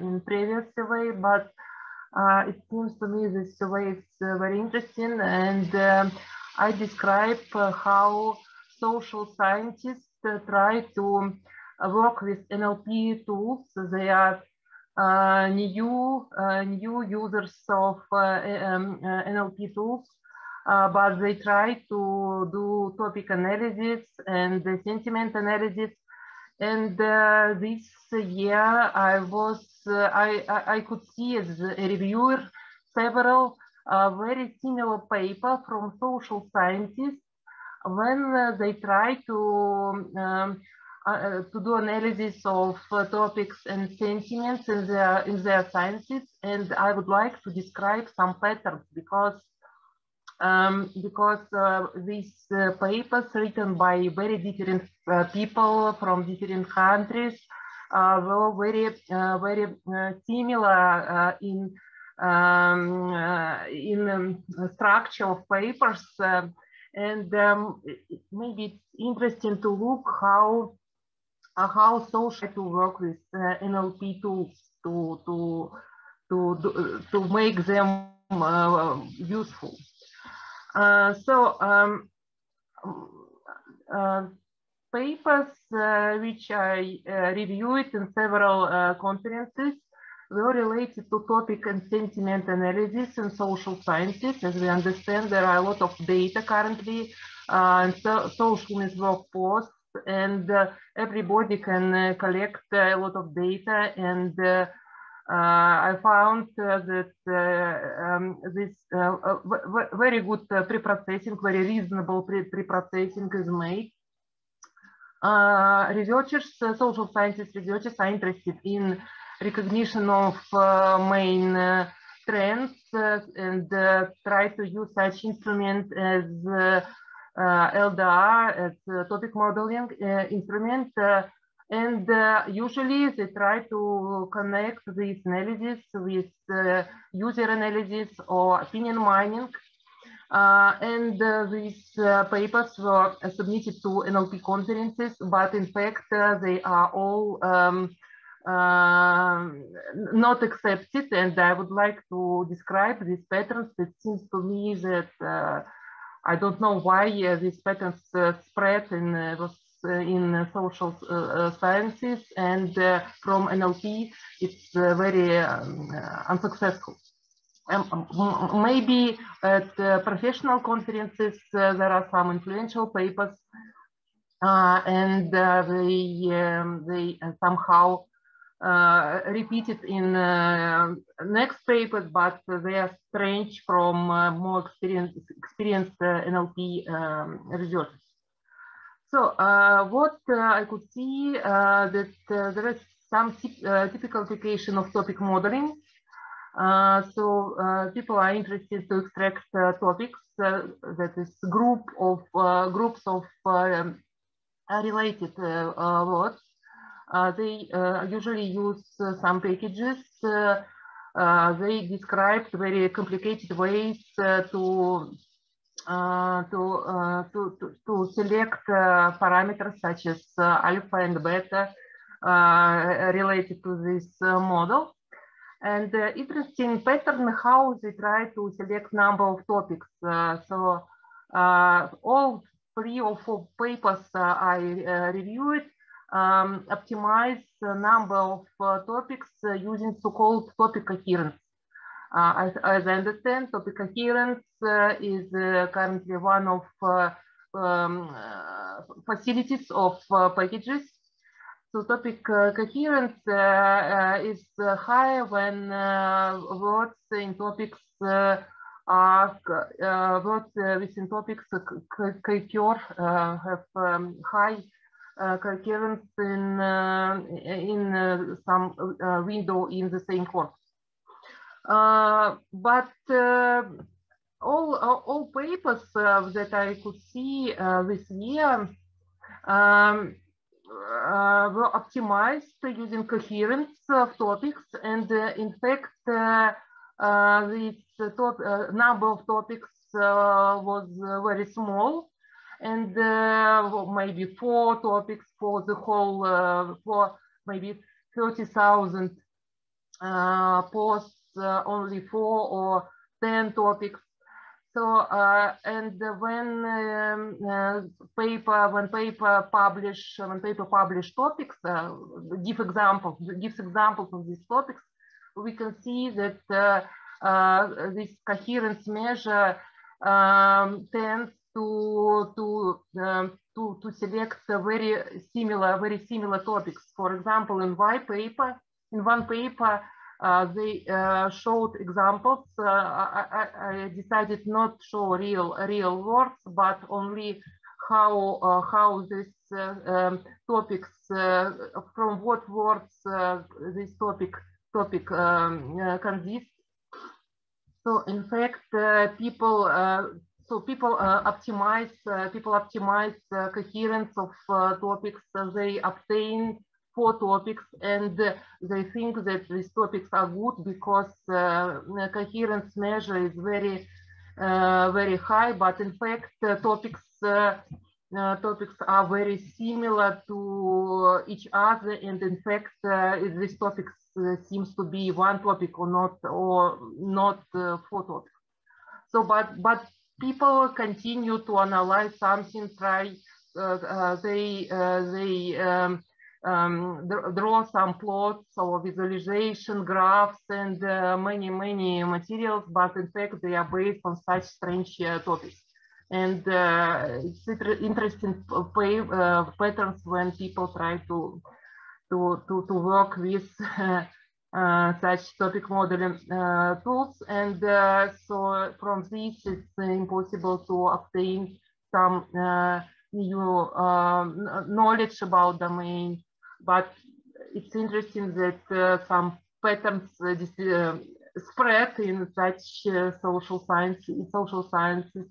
in previous survey, but it seems to me this survey is very interesting and I describe how social scientists try to work with NLP tools. They are new uh, new users of uh, um, NLP tools, but they try to do topic analysis and sentiment analysis. And this year, I was I, I could see as a reviewer several very similar paper from social scientists when uh, they try to um, uh, to do analysis of uh, topics and sentiments in their in their sciences and I would like to describe some patterns because um, because uh, these uh, papers written by very different uh, people from different countries were very very similar in um, uh, in um, structure of papers. Uh, and um, maybe it's interesting to look how uh, how social to work with NLP tools to to to to make them useful. so um, papers uh, which I uh, reviewed in several uh, conferences were related to topic and sentiment analysis in social sciences. As we understand, there are a lot of data currently, uh, and so social network posts, and uh, everybody can uh, collect a lot of data. And uh, uh, I found uh, that um, this very good pre-processing, very reasonable pre-processing is made. researchers, social sciences researchers are interested in recognition of uh, main uh, trends uh, and try to use such instrument as LDA as topic modeling instrument. and usually they try to connect these analysis with user analysis or opinion mining uh, and uh, these uh, papers were submitted to NLP conferences, but in fact, they are all um, not accepted. And I would like to describe these patterns. It seems to me that I don't know why these patterns spread in in social uh, sciences and uh, from NLP, it's uh, very um, unsuccessful. Um, maybe at professional conferences, there are some influential papers and they, um, they somehow uh, repeated in uh, next papers, but they are strange from uh, more experienced, experienced NLP um, researchers. So what I could see that there is some typical application of topic modeling. so people are interested to extract topics that is group of groups of um, related words uh, Uh, they uh, usually use uh, some packages. Uh, uh, they described very complicated ways to uh, to, uh, to, to, to, select uh, parameters such as alpha and beta related to this model. And interesting pattern how they try to select number of topics. so all three or four papers I reviewed um, optimize the number of topics using so-called topic coherence. As, as, I understand, topic coherence is currently one of um, facilities of packages so topic uh, coherence uh, uh, is higher when words in topics are words within topics occur have um, high coherence in, uh, in some window in the same course. but all, all papers that I could see this year um, uh, were optimized using coherence of topics and uh, in fact uh, this top, number of topics was very small and uh, maybe four topics for the whole, uh, for maybe 30,000 uh, posts, only four or 10 topics. So, and when um, paper, when paper publish, when paper publish topics, give examples, gives examples of these topics, we can see that uh, uh, this coherence measure um, tends to to um, to to select very similar very similar topics. For example, in one paper, in one paper, uh, they uh, showed examples. Uh, I, I, decided not to show real real words, but only how uh, how this uh, um, topics uh, from what words this topic topic um, consists. So in fact, people so people uh, optimize uh, people optimize uh, coherence of topics. they obtain four topics and they think that these topics are good because coherence measure is very very high. But in fact, topics uh, topics are very similar to each other and in fact uh, this topic uh, seems to be one topic or not or not four topics so but but people continue to analyze something, try, uh, uh, they, uh, they um, um, draw some plots or visualization graphs and many, many materials, but in fact, they are based on such strange topics. And it's interesting patterns when people try to to to, to work with uh, [LAUGHS] such topic modeling uh, tools. And uh, so from this, it's impossible to obtain some new knowledge about the domain. But it's interesting that some patterns spread in such social science, social sciences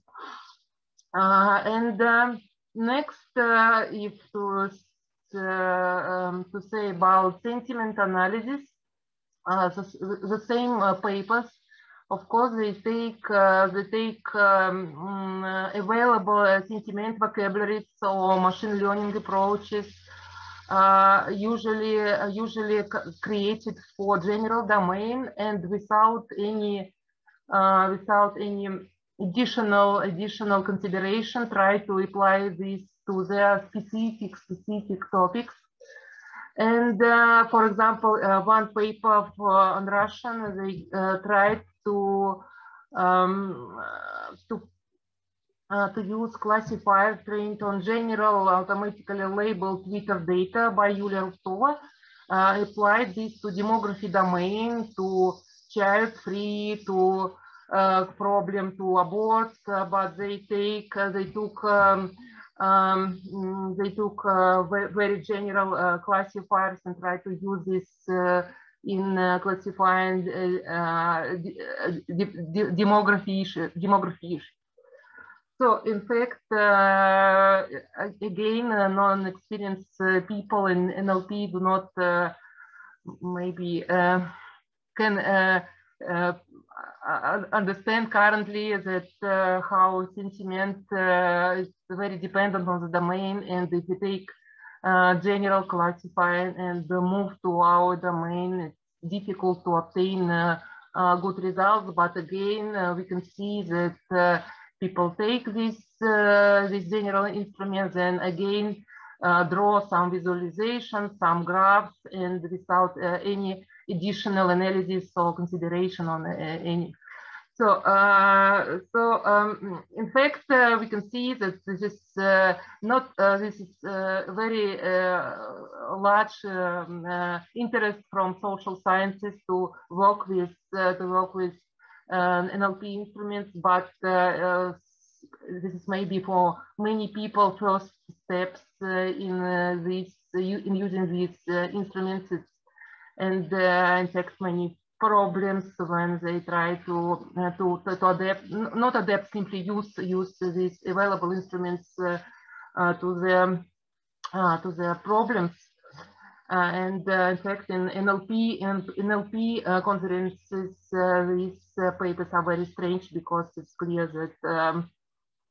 and um, next, if to um, to say about sentiment analysis, the, the, same papers of course, they take uh, they take um, mm, available uh, sentiment vocabularies or machine learning approaches, uh, usually uh, usually created for general domain and without any uh, without any additional additional consideration. Try to apply this to their specific specific topics. And uh, for example, one paper for, on Russian, they tried to um, to uh, to use classifier trained on general automatically labeled Twitter data by Yulia Rubtsova, uh, applied this to demography domain, to child-free, to uh, problem to abort, uh, but they take uh, they took um, um, they took uh, very general classifiers and tried to use this in uh, classifying uh, uh, demography issue, demography issue. So in fact, uh, again, uh, non-experienced uh, people in NLP do not maybe can understand currently that how sentiment is very dependent on the domain and if you take uh, general classifying and move to our domain. It's difficult to obtain uh, uh, good results, but again, uh, we can see that people take these, these general instruments and again, draw some visualization, some graphs, and without any additional analysis or consideration on any so, uh, so um, in fact, uh, we can see that this is uh, not uh, this is uh, very uh, large um, interest from social sciences to work with to work with um, NLP instruments, but this is maybe for many people first steps in this in using these instruments. And in fact, many problems when they try to uh, to, to adapt, not adapt, simply use use these available instruments uh, uh, to the to their problems. and in fact, in NLP and NLP conferences, these papers are very strange because it's clear that um,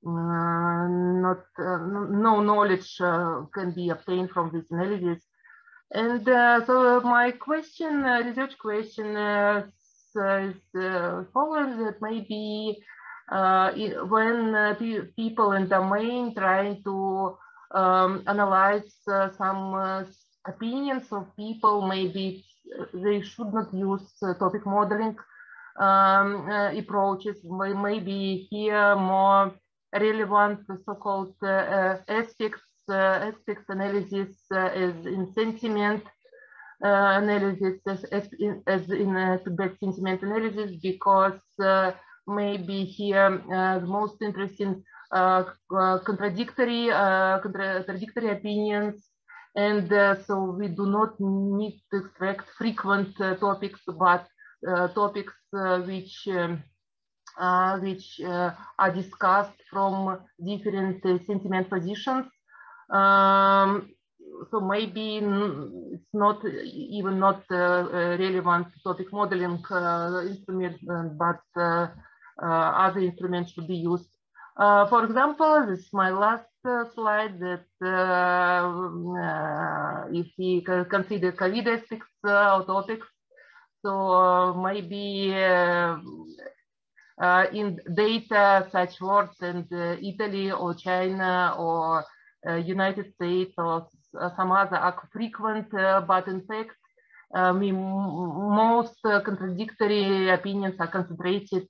uh, not uh, no knowledge uh, can be obtained from this analysis and uh, so my question, uh, research question uh, is following that maybe when people in domain trying to um, analyze some opinions of people, maybe they should not use topic modeling um, uh, approaches, maybe here more relevant so-called uh, aspects aspects analysis as in sentiment analysis as, as, in, as in sentiment analysis because maybe here the most interesting contradictory contradictory opinions and uh, so we do not need to extract frequent uh, topics, but uh, topics which um, which are discussed from different sentiment positions um, so maybe it's not even not uh, relevant topic modeling uh, instrument, uh, but uh, uh, other instruments should be used. Uh, for example, this is my last slide that if we consider COVID aspects or topics, so maybe in data such words and Italy or China or uh, United States or uh, some other are frequent, uh, but in fact, most contradictory opinions are concentrated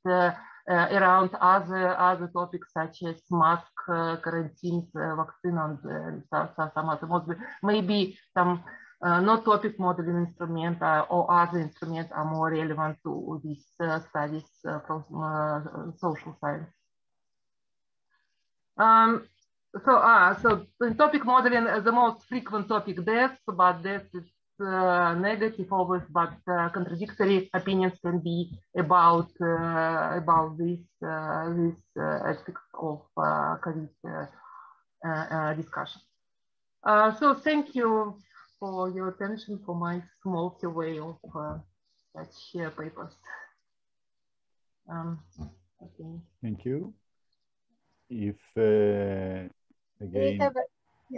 around other other topics such as mask, quarantines, vaccine, and some other Maybe some uh, not topic modeling instrument uh, or other instruments are more relevant to these uh, studies from social science. Um, so, ah, so in topic modeling, the most frequent topic deaths, but deaths is uh, negative always, but uh, contradictory opinions can be about uh, about this uh, this uh, aspects of uh, COVID discussion. so thank you for your attention for my small survey of such papers. Um, okay. Thank you. If again, may have a,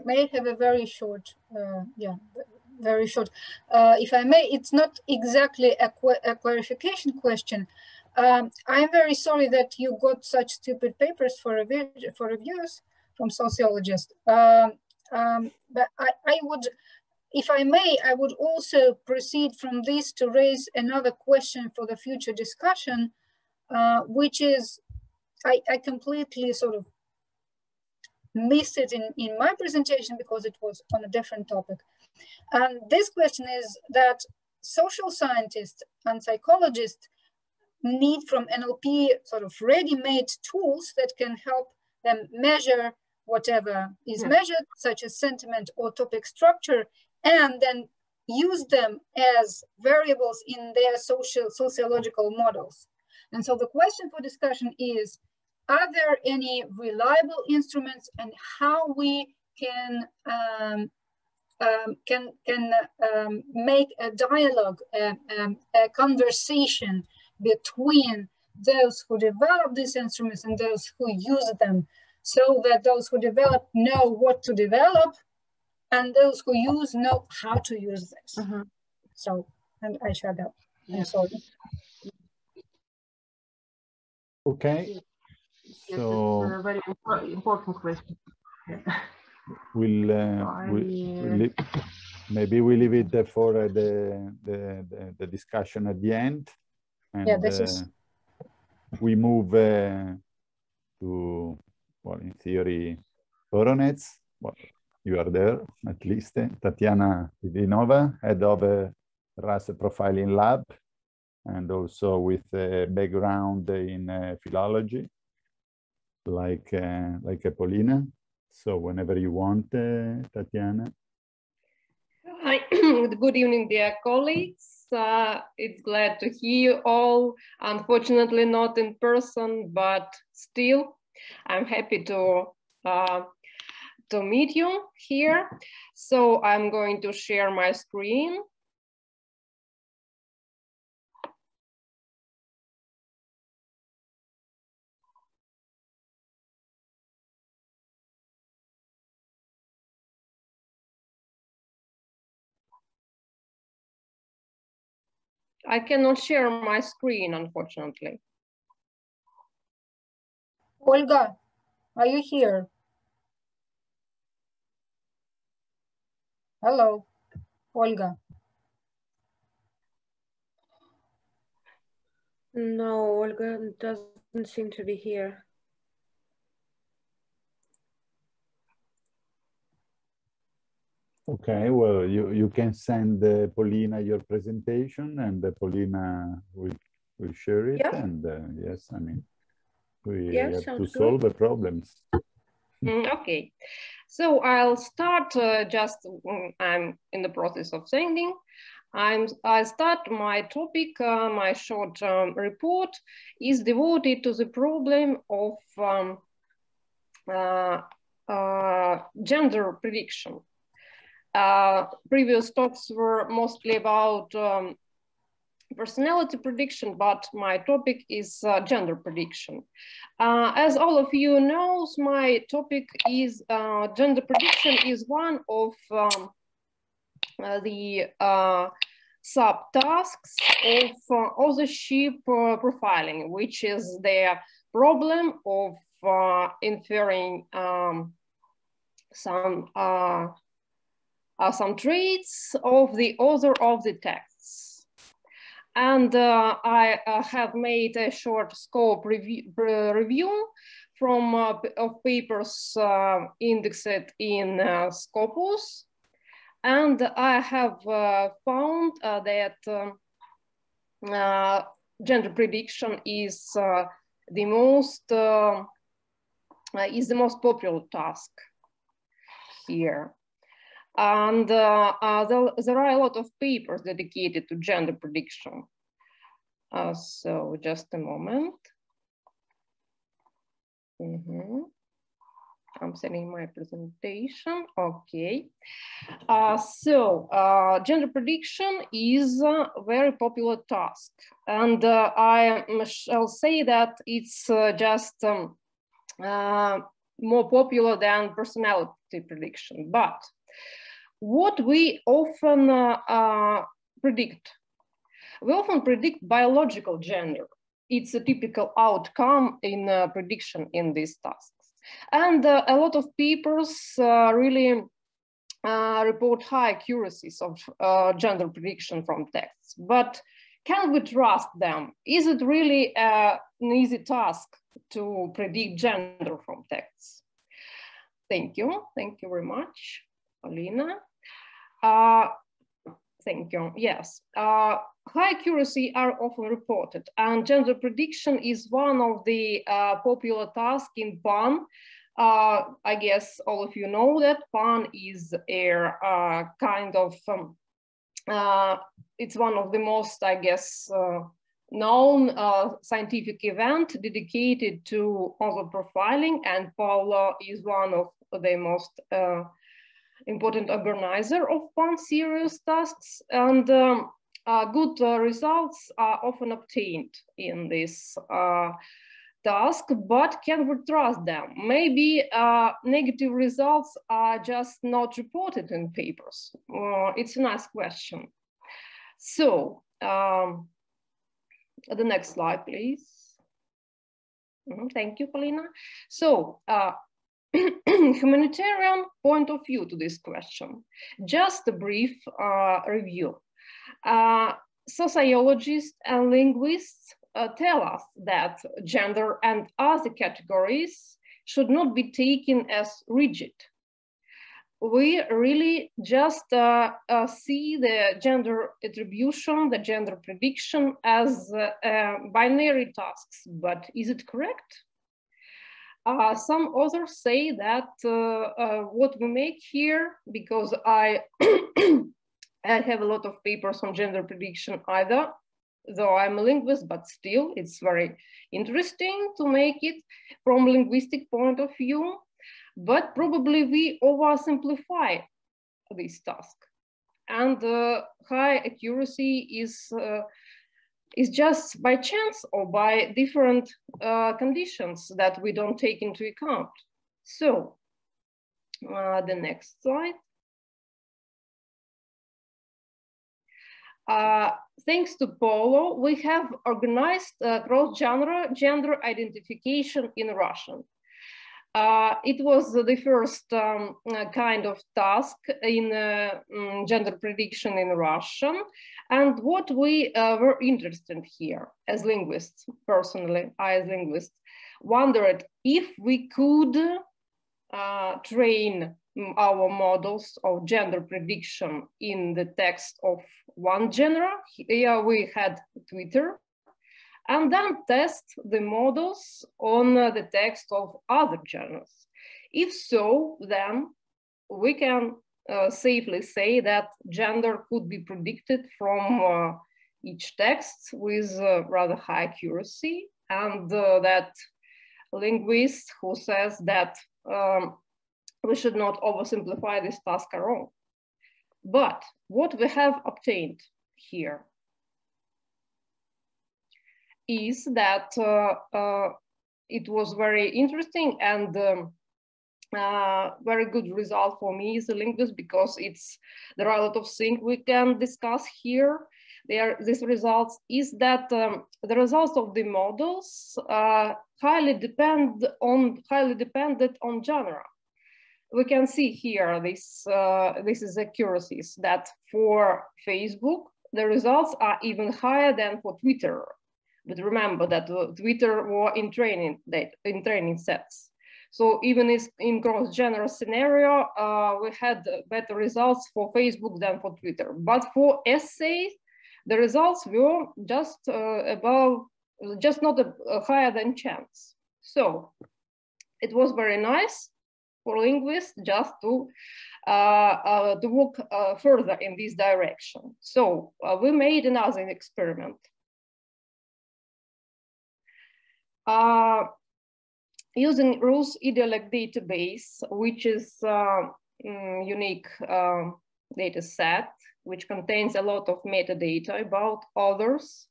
may have a very short, yeah, very short. Uh, if I may, it's not exactly a, a clarification question. Um, I'm very sorry that you got such stupid papers for, rev for reviews from sociologists. Um, um, but I, I would, if I may, I would also proceed from this to raise another question for the future discussion, uh, which is, I, I completely sort of missed it in, in my presentation because it was on a different topic. And this question is that social scientists and psychologists need from NLP sort of ready-made tools that can help them measure whatever is yeah. measured, such as sentiment or topic structure, and then use them as variables in their social sociological models. And so the question for discussion is, are there any reliable instruments and how we can um, um, can can um, make a dialogue, um, a conversation between those who develop these instruments and those who use them, so that those who develop know what to develop, and those who use know how to use this. Mm -hmm. So, and I shut up. I'm sorry. Okay. Yes, so a very important question. we'll, uh, we, maybe we leave it for uh, the, the, the, discussion at the end. And, yeah, this is... Uh, we move uh, to, well, in theory, Voronezh. Well, you are there, at least. Tatiana Litvinova, head of a RAS profiling lab, and also with a background in uh, philology, like, uh, like Paulina. So whenever you want, uh, Tatiana. Hi, [CLEARS THROAT] good evening, dear colleagues. Uh, it's glad to hear you all. Unfortunately, not in person, but still, I'm happy to uh, to meet you here. So I'm going to share my screen. I cannot share my screen, unfortunately. Olga, are you here? Hello, Olga. No, Olga doesn't seem to be here. Okay, well, you, you can send uh, Paulina your presentation and uh, Paulina will, will share it. Yeah. And uh, yes, I mean, we yeah, have to solve the problems. Mm, okay, so I'll start uh, just, mm, I'm in the process of sending. I'm, I start my topic, uh, my short um, report is devoted to the problem of um, uh, gender prediction uh, previous talks were mostly about um, personality prediction, but my topic is uh, gender prediction. Uh, as all of you knows, my topic is uh, gender prediction is one of um, uh, the uh, subtasks of authorship profiling, which is the problem of inferring um, some uh, some traits of the author of the texts. And uh, I uh, have made a short scope review, review from uh, of papers uh, indexed in uh, Scopus. And I have found that um, gender prediction is the most is the most popular task here. And uh, uh, there, there, are a lot of papers dedicated to gender prediction. Uh, so just a moment. Mm -hmm. I'm sending my presentation. Okay. Uh, so uh, gender prediction is a very popular task. And uh, I shall say that it's just um, more popular than personality prediction. But what we often uh, predict, we often predict biological gender. It's a typical outcome in prediction in these tasks. And uh, a lot of papers uh, really uh, report high accuracies of gender prediction from texts. But can we trust them? Is it really an easy task to predict gender from texts? Thank you. Thank you very much, Alina. Uh, thank you. Yes. Uh, high accuracy are often reported and gender prediction is one of the uh, popular tasks in PAN. Uh, I guess all of you know that PAN is a uh, kind of, um, uh, it's one of the most, I guess, uh, known uh, scientific event dedicated to author profiling and Paolo is one of the most important organizer of PAN series tasks. And um, uh, good uh, results are often obtained in this uh, task, but can we trust them? Maybe uh, negative results are just not reported in papers. Uh, it's a nice question. So, um, the next slide, please. Mm -hmm. Thank you, Polina. So, uh, [COUGHS] humanitarian point of view to this question. Just a brief review. Uh, sociologists and linguists uh, tell us that gender and other categories should not be taken as rigid. We really just uh, uh, see the gender attribution, the gender prediction as uh, binary tasks, but is it correct? Uh, some authors say that what we make here, because I [CLEARS THROAT] I have a lot of papers on gender prediction either, though I'm a linguist, but still it's very interesting to make it from linguistic point of view. But probably we oversimplify this task. And uh, high accuracy is, uh, is just by chance or by different uh, conditions that we don't take into account. So uh, the next slide. Uh, thanks to Paolo, we have organized uh, cross-genre gender identification in Russian. Uh, it was the first um, uh, kind of task in um, gender prediction in Russian. And what we uh, were interested here as linguists, personally, I as linguist, wondered if we could train our models of gender prediction in the text of one genre. Here we had Twitter, and then test the models on the text of other genres. If so, then we can uh, safely say that gender could be predicted from uh, each text with uh, rather high accuracy and uh, that linguist who says that um, we should not oversimplify this task at all. But what we have obtained here is that uh, uh, it was very interesting and um, uh, very good result for me as a linguist because it's there are a lot of things we can discuss here. There, this results is that um, the results of the models uh, highly depend on highly dependent on genre we can see here this, uh, this is accuracies that for Facebook, the results are even higher than for Twitter. But remember that uh, Twitter were in training data, in training sets. So even in cross-genre scenario, uh, we had better results for Facebook than for Twitter. But for essays, the results were just uh, above, just not a, a higher than chance. So it was very nice for linguists just to, uh, uh, to walk uh, further in this direction. So uh, we made another experiment. Uh, using RusIdiolect database, which is uh, mm, unique data set, which contains a lot of metadata about others,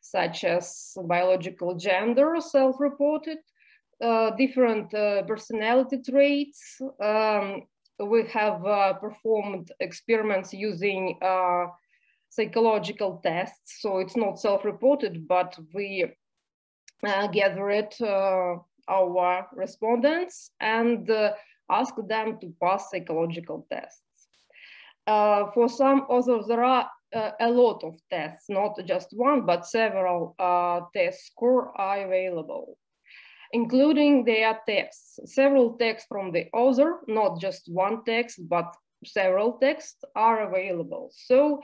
such as biological gender, self-reported, uh, different uh, personality traits. Um, we have uh, performed experiments using uh, psychological tests. So it's not self-reported, but we uh, gathered uh, our respondents and asked them to pass psychological tests. for some authors, there are uh, a lot of tests, not just one, but several uh, test score are available, including their texts. Several texts from the author, not just one text, but several texts are available. So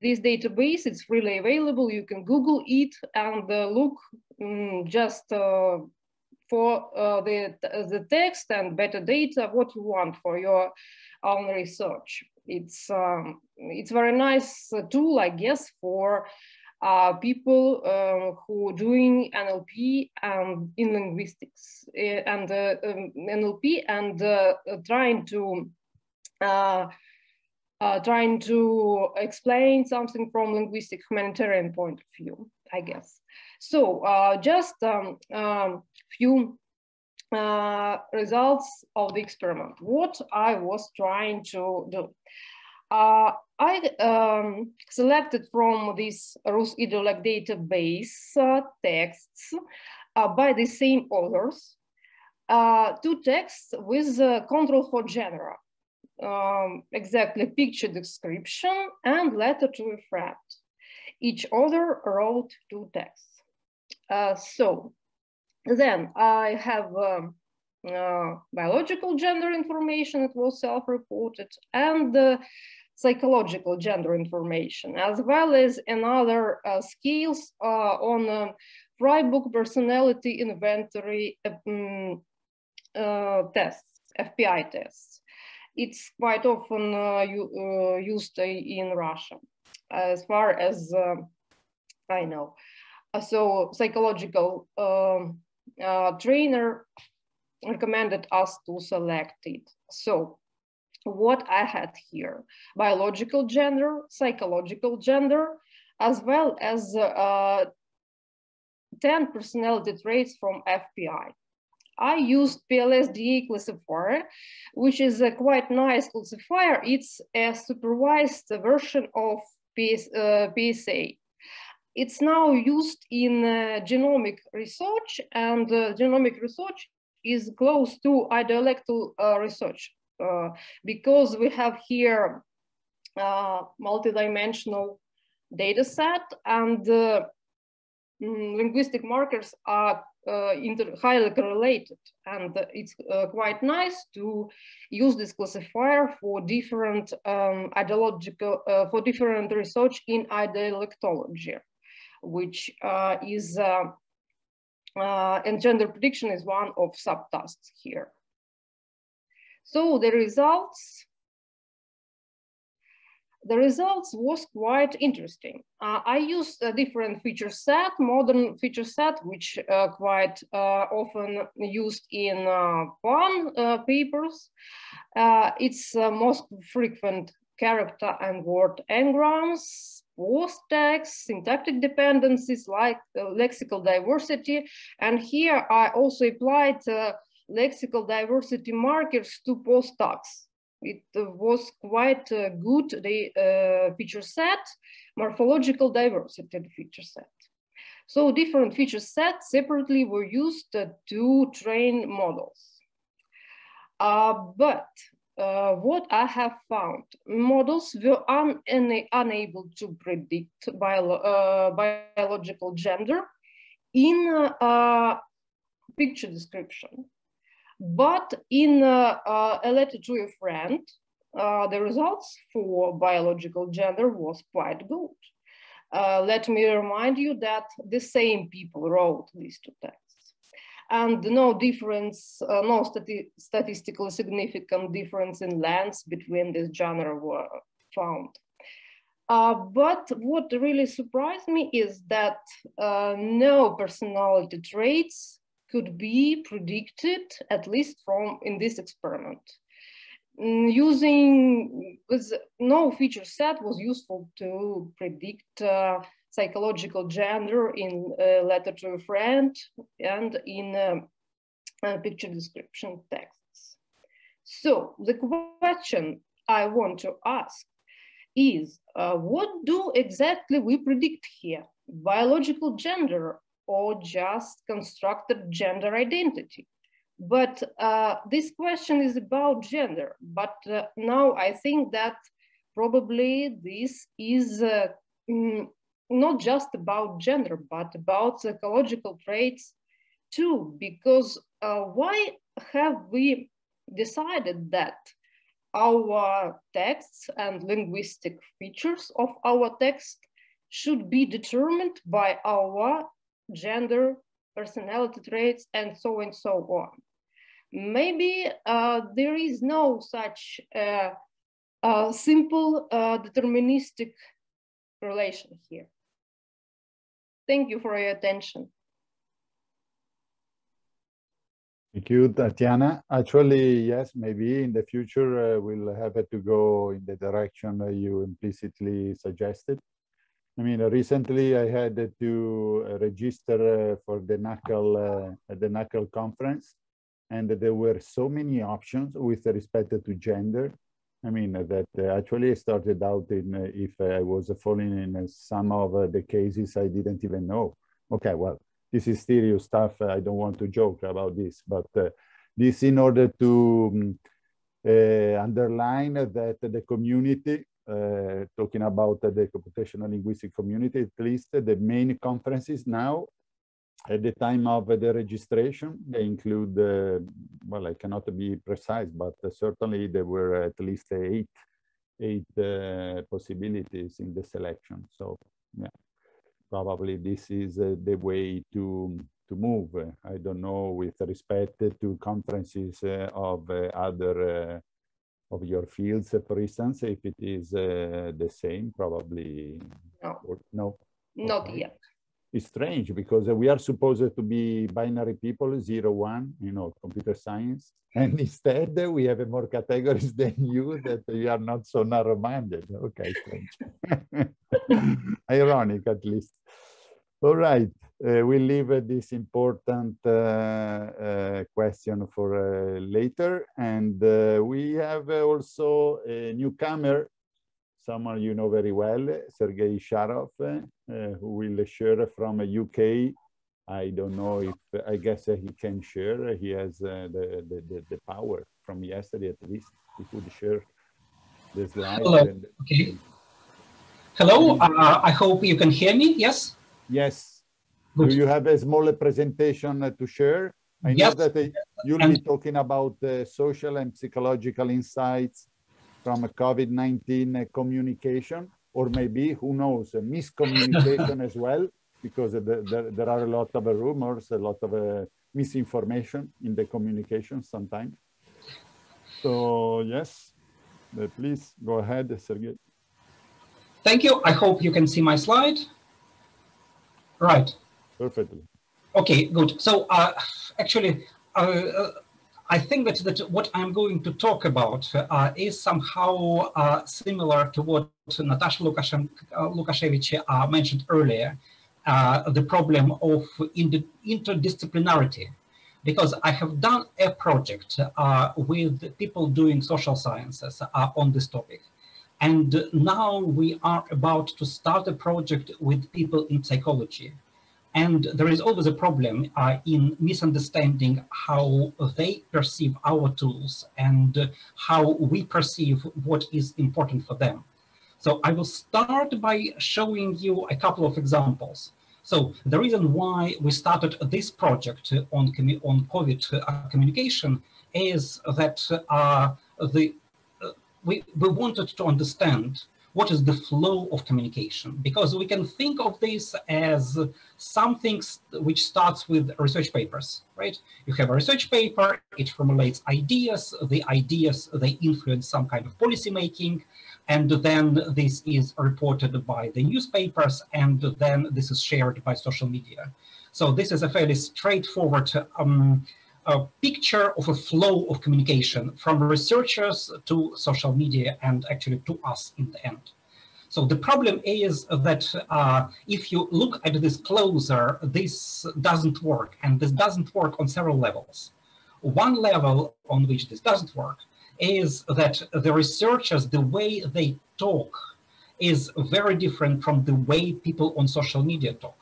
this database is freely available. You can Google it and uh, look um, just uh, for uh, the, the text and better data, what you want for your own research. It's um, it's very nice tool, I guess, for uh, people uh, who are doing NLP and in linguistics uh, and uh, um, NLP and uh, trying to uh, trying to explain something from linguistic humanitarian point of view, I guess. So uh, just um, um, few uh, results of the experiment. What I was trying to do. Uh, I um, selected from this RusIdiolect database uh, texts uh, by the same authors, uh, two texts with control for genera, um, exactly picture description and letter to a friend. Each author wrote two texts. Uh, so then I have um, uh, biological gender information, it was self-reported, and psychological gender information, as well as another uh, skills uh, on uh, Freiburg personality inventory um, tests, FPI tests. It's quite often uh, used in Russia, as far as I know. so psychological um, uh, trainer recommended us to select it. So what I had here, biological gender, psychological gender, as well as uh, 10 personality traits from FPI. I used PLSDA classifier, which is a quite nice classifier. It's a supervised version of PS, uh, PSA. It's now used in uh, genomic research and uh, genomic research is close to idiolectal uh, research uh, because we have here uh, multidimensional data set and mm, linguistic markers are highly correlated and it's uh, quite nice to use this classifier for different um, ideological uh, for different research in idiolectology which uh, is, uh, uh, and gender prediction is one of subtasks here. So the results, the results was quite interesting. Uh, I used a different feature set, modern feature set, which uh, quite uh, often used in PAN papers. it's most frequent character and word n-grams, POS tags, syntactic dependencies like uh, lexical diversity. And here I also applied uh, lexical diversity markers to POS tags. It was quite uh, good, the uh, feature set, morphological diversity feature set. So different feature sets separately were used to train models. Uh, but uh, what I have found, models were un unable to predict bio uh, biological gender in uh, picture description. But in uh, uh, a letter to a friend, uh, the results for biological gender was quite good. let me remind you that the same people wrote these two texts. and no difference, uh, no stati statistically significant difference in lengths between this genre were found. Uh, but what really surprised me is that uh, no personality traits could be predicted, at least from in this experiment. Mm, using with no feature set was useful to predict uh, psychological gender in a letter to a friend and in um, picture description texts. So the question I want to ask is uh, what do exactly we predict here? Biological gender or just constructed gender identity? But uh, this question is about gender. But uh, now I think that probably this is uh, mm, not just about gender, but about psychological traits too. Because uh, why have we decided that our texts and linguistic features of our text should be determined by our gender, personality traits, and so and so on maybe uh, there is no such uh, uh, simple deterministic relation here. Thank you for your attention. Thank you, Tatiana. Actually, yes, maybe in the future uh, we'll have to go in the direction you implicitly suggested. I mean, recently I had to register uh, for the NAACL, uh, the NAACL conference and there were so many options with respect to gender. I mean, that uh, actually started out in uh, if I was falling in uh, some of the cases I didn't even know. Okay, well, this is serious stuff. I don't want to joke about this, but this in order to um, uh, underline that the community, uh, talking about the computational linguistic community, at least the main conferences now at the time of the registration, they include, uh, well, I cannot be precise, but uh, certainly there were at least eight, eight uh, possibilities in the selection. So yeah, probably this is uh, the way to, to move. I don't know with respect to conferences uh, of uh, other of your fields, for instance, if it is uh, the same, probably no. Or, no? Not okay. yet is strange because we are supposed to be binary people, zero, one, you know, computer science. [LAUGHS] And instead we have more categories [LAUGHS] than you that you are not so narrow-minded. Okay, strange. [LAUGHS] Ironic at least. All right, uh, we'll leave uh, this important uh, uh question for uh, later. And uh, we have also a newcomer someone you know very well, Sergei Sharoff, uh, who will share from UK. I don't know if, I guess he can share. He has uh, the, the, the, power from yesterday at least. He could share the slides. Hello, and, okay. Hello, uh, I hope you can hear me, yes? Yes. Good. Do you have a smaller presentation uh, to share? I know that uh, you'll be talking about social and psychological insights from a COVID-19 uh, communication, or maybe, who knows, miscommunication [LAUGHS] as well, because the, the, there are a lot of rumors, a lot of uh, misinformation in the communication sometimes. So yes, uh, please go ahead, Sergey. Thank you. I hope you can see my slide. Right. Perfectly. Okay, good. So uh, actually, uh, I think that, that what I'm going to talk about uh, is somehow uh, similar to what Natasha Loukachevitch uh, mentioned earlier, uh, the problem of interdisciplinarity. Because I have done a project uh, with people doing social sciences uh, on this topic. And now we are about to start a project with people in psychology. And there is always a problem uh, in misunderstanding how they perceive our tools and how we perceive what is important for them. So I will start by showing you a couple of examples. So the reason why we started this project on, on COVID uh, communication is that uh, the, uh, we, we wanted to understand what is the flow of communication? Because we can think of this as something which starts with research papers, right? You have a research paper, it formulates ideas, the ideas, they influence some kind of policy making, and then this is reported by the newspapers, and then this is shared by social media. So this is a fairly straightforward um, a picture of a flow of communication from researchers to social media and actually to us in the end. So the problem is that uh, if you look at this closer, this doesn't work and this doesn't work on several levels. One level on which this doesn't work is that the researchers, the way they talk is very different from the way people on social media talk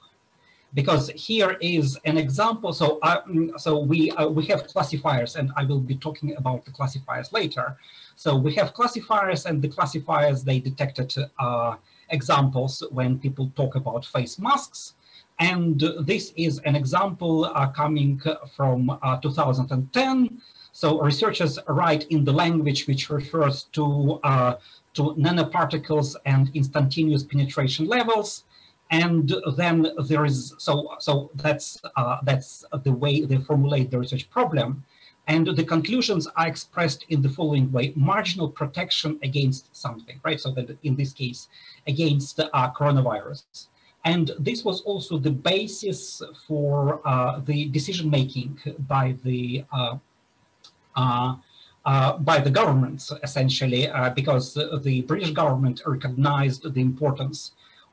because here is an example. So, uh, so we uh, we have classifiers, and I will be talking about the classifiers later. So we have classifiers, and the classifiers they detected uh, examples when people talk about face masks. And this is an example uh, coming from uh, 2010. So researchers write in the language which refers to uh, to nanoparticles and instantaneous penetration levels and then there is so so that's uh, that's the way they formulate the research problem. And the conclusions are expressed in the following way marginal protection against something right? So that in this case against uh, coronavirus. And this was also the basis for uh, the decision making by the uh, uh, uh, by the governments essentially because the British government recognized the importance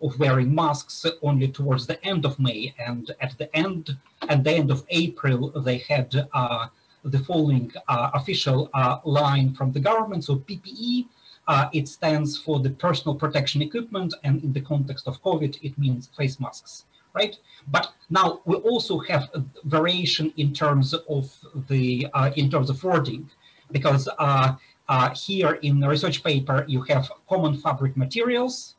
of wearing masks only towards the end of May, and at the end, at the end of April, they had uh, the following uh, official uh, line from the government. So PPE, uh, it stands for the personal protection equipment, and in the context of COVID, it means face masks, right? But now we also have a variation in terms of the uh, in terms of wording, because uh, here in the research paper you have common fabric materials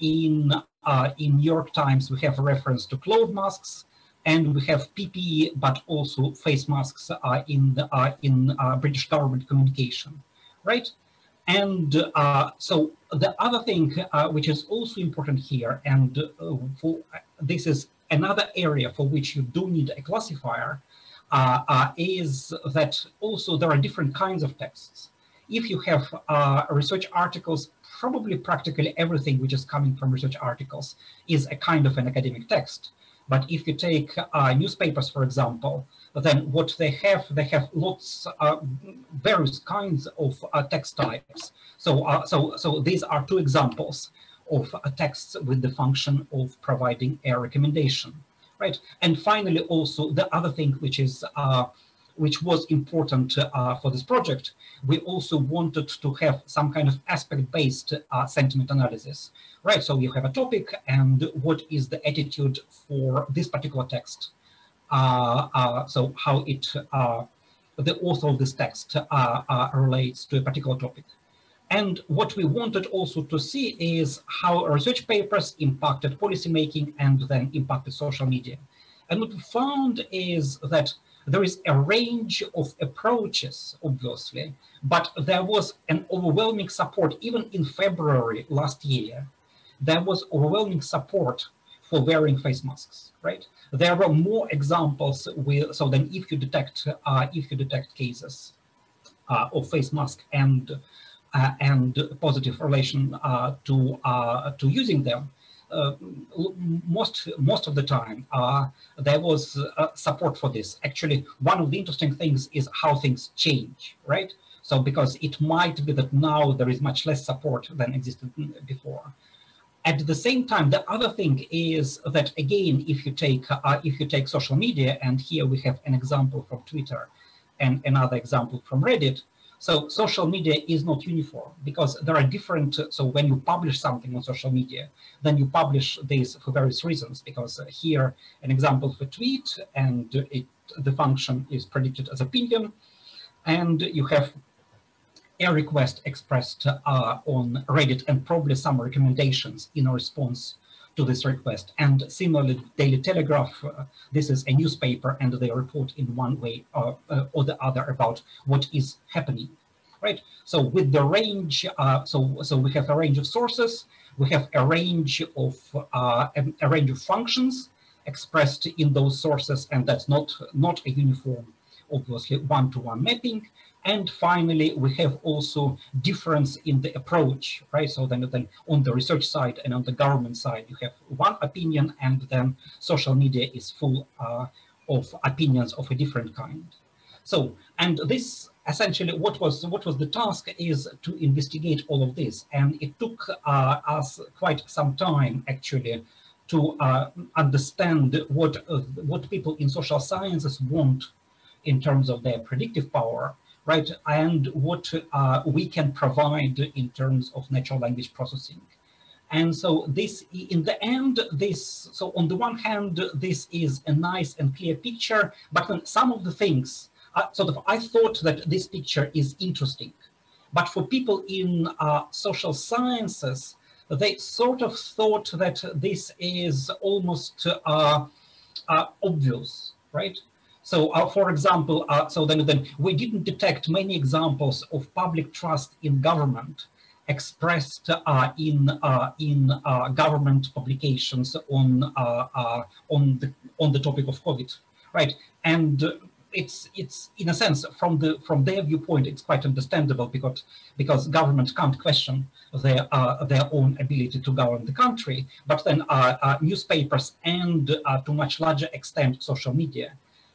in, uh, in New York Times, we have a reference to cloth masks, and we have PPE, but also face masks uh, in, uh, in uh, British government communication, right? And uh, so the other thing which is also important here, and for, this is another area for which you do need a classifier, is that also there are different kinds of texts. If you have research articles probably practically everything which is coming from research articles is a kind of an academic text. But if you take uh, newspapers, for example, then what they have, they have lots, uh, various kinds of uh, text types. So, uh, so, so these are two examples of uh, texts with the function of providing a recommendation, right? And finally, also the other thing which is uh, which was important uh, for this project, we also wanted to have some kind of aspect-based uh, sentiment analysis, right? So you have a topic and what is the attitude for this particular text? Uh, uh so how it, uh, the author of this text uh, relates to a particular topic. And what we wanted also to see is how research papers impacted policymaking and then impacted social media. And what we found is that there is a range of approaches, obviously, but there was an overwhelming support, even in February last year, there was overwhelming support for wearing face masks, right? There were more examples with, so then if you detect, uh, if you detect cases uh, of face mask and uh, and positive relation uh, to uh, to using them, most most of the time uh, there was uh, support for this. Actually, one of the interesting things is how things change, right? So because it might be that now there is much less support than existed before. At the same time, the other thing is that again, if you take uh, if you take social media, and here we have an example from Twitter, and another example from Reddit, so social media is not uniform because there are different, so when you publish something on social media, then you publish this for various reasons because here an example of a tweet and it, the function is predicted as opinion and you have a request expressed uh, on Reddit and probably some recommendations in a response to this request. And similarly, Daily Telegraph, uh, this is a newspaper and they report in one way or, uh, or the other about what is happening. right? So with the range, uh, so, so we have a range of sources, we have a range of, uh, a, a range of functions expressed in those sources, and that's not, not a uniform, obviously, one-to-one -one mapping. And finally, we have also difference in the approach, right? So then, then on the research side and on the government side, you have one opinion and then social media is full uh, of opinions of a different kind. So, and this essentially what was what was the task is to investigate all of this. And it took uh, us quite some time actually to uh, understand what, uh, what people in social sciences want in terms of their predictive power right? And what uh, we can provide in terms of natural language processing. And so this, in the end, this, so on the one hand, this is a nice and clear picture, but then some of the things, uh, sort of, I thought that this picture is interesting. But for people in uh, social sciences, they sort of thought that this is almost uh, uh, obvious, right? So, uh, for example, uh, so then, then we didn't detect many examples of public trust in government expressed uh, in uh, in uh, government publications on on the on the topic of COVID, right? And it's it's in a sense from the from their viewpoint it's quite understandable because because government can't question their their own ability to govern the country, but then newspapers and to much larger extent social media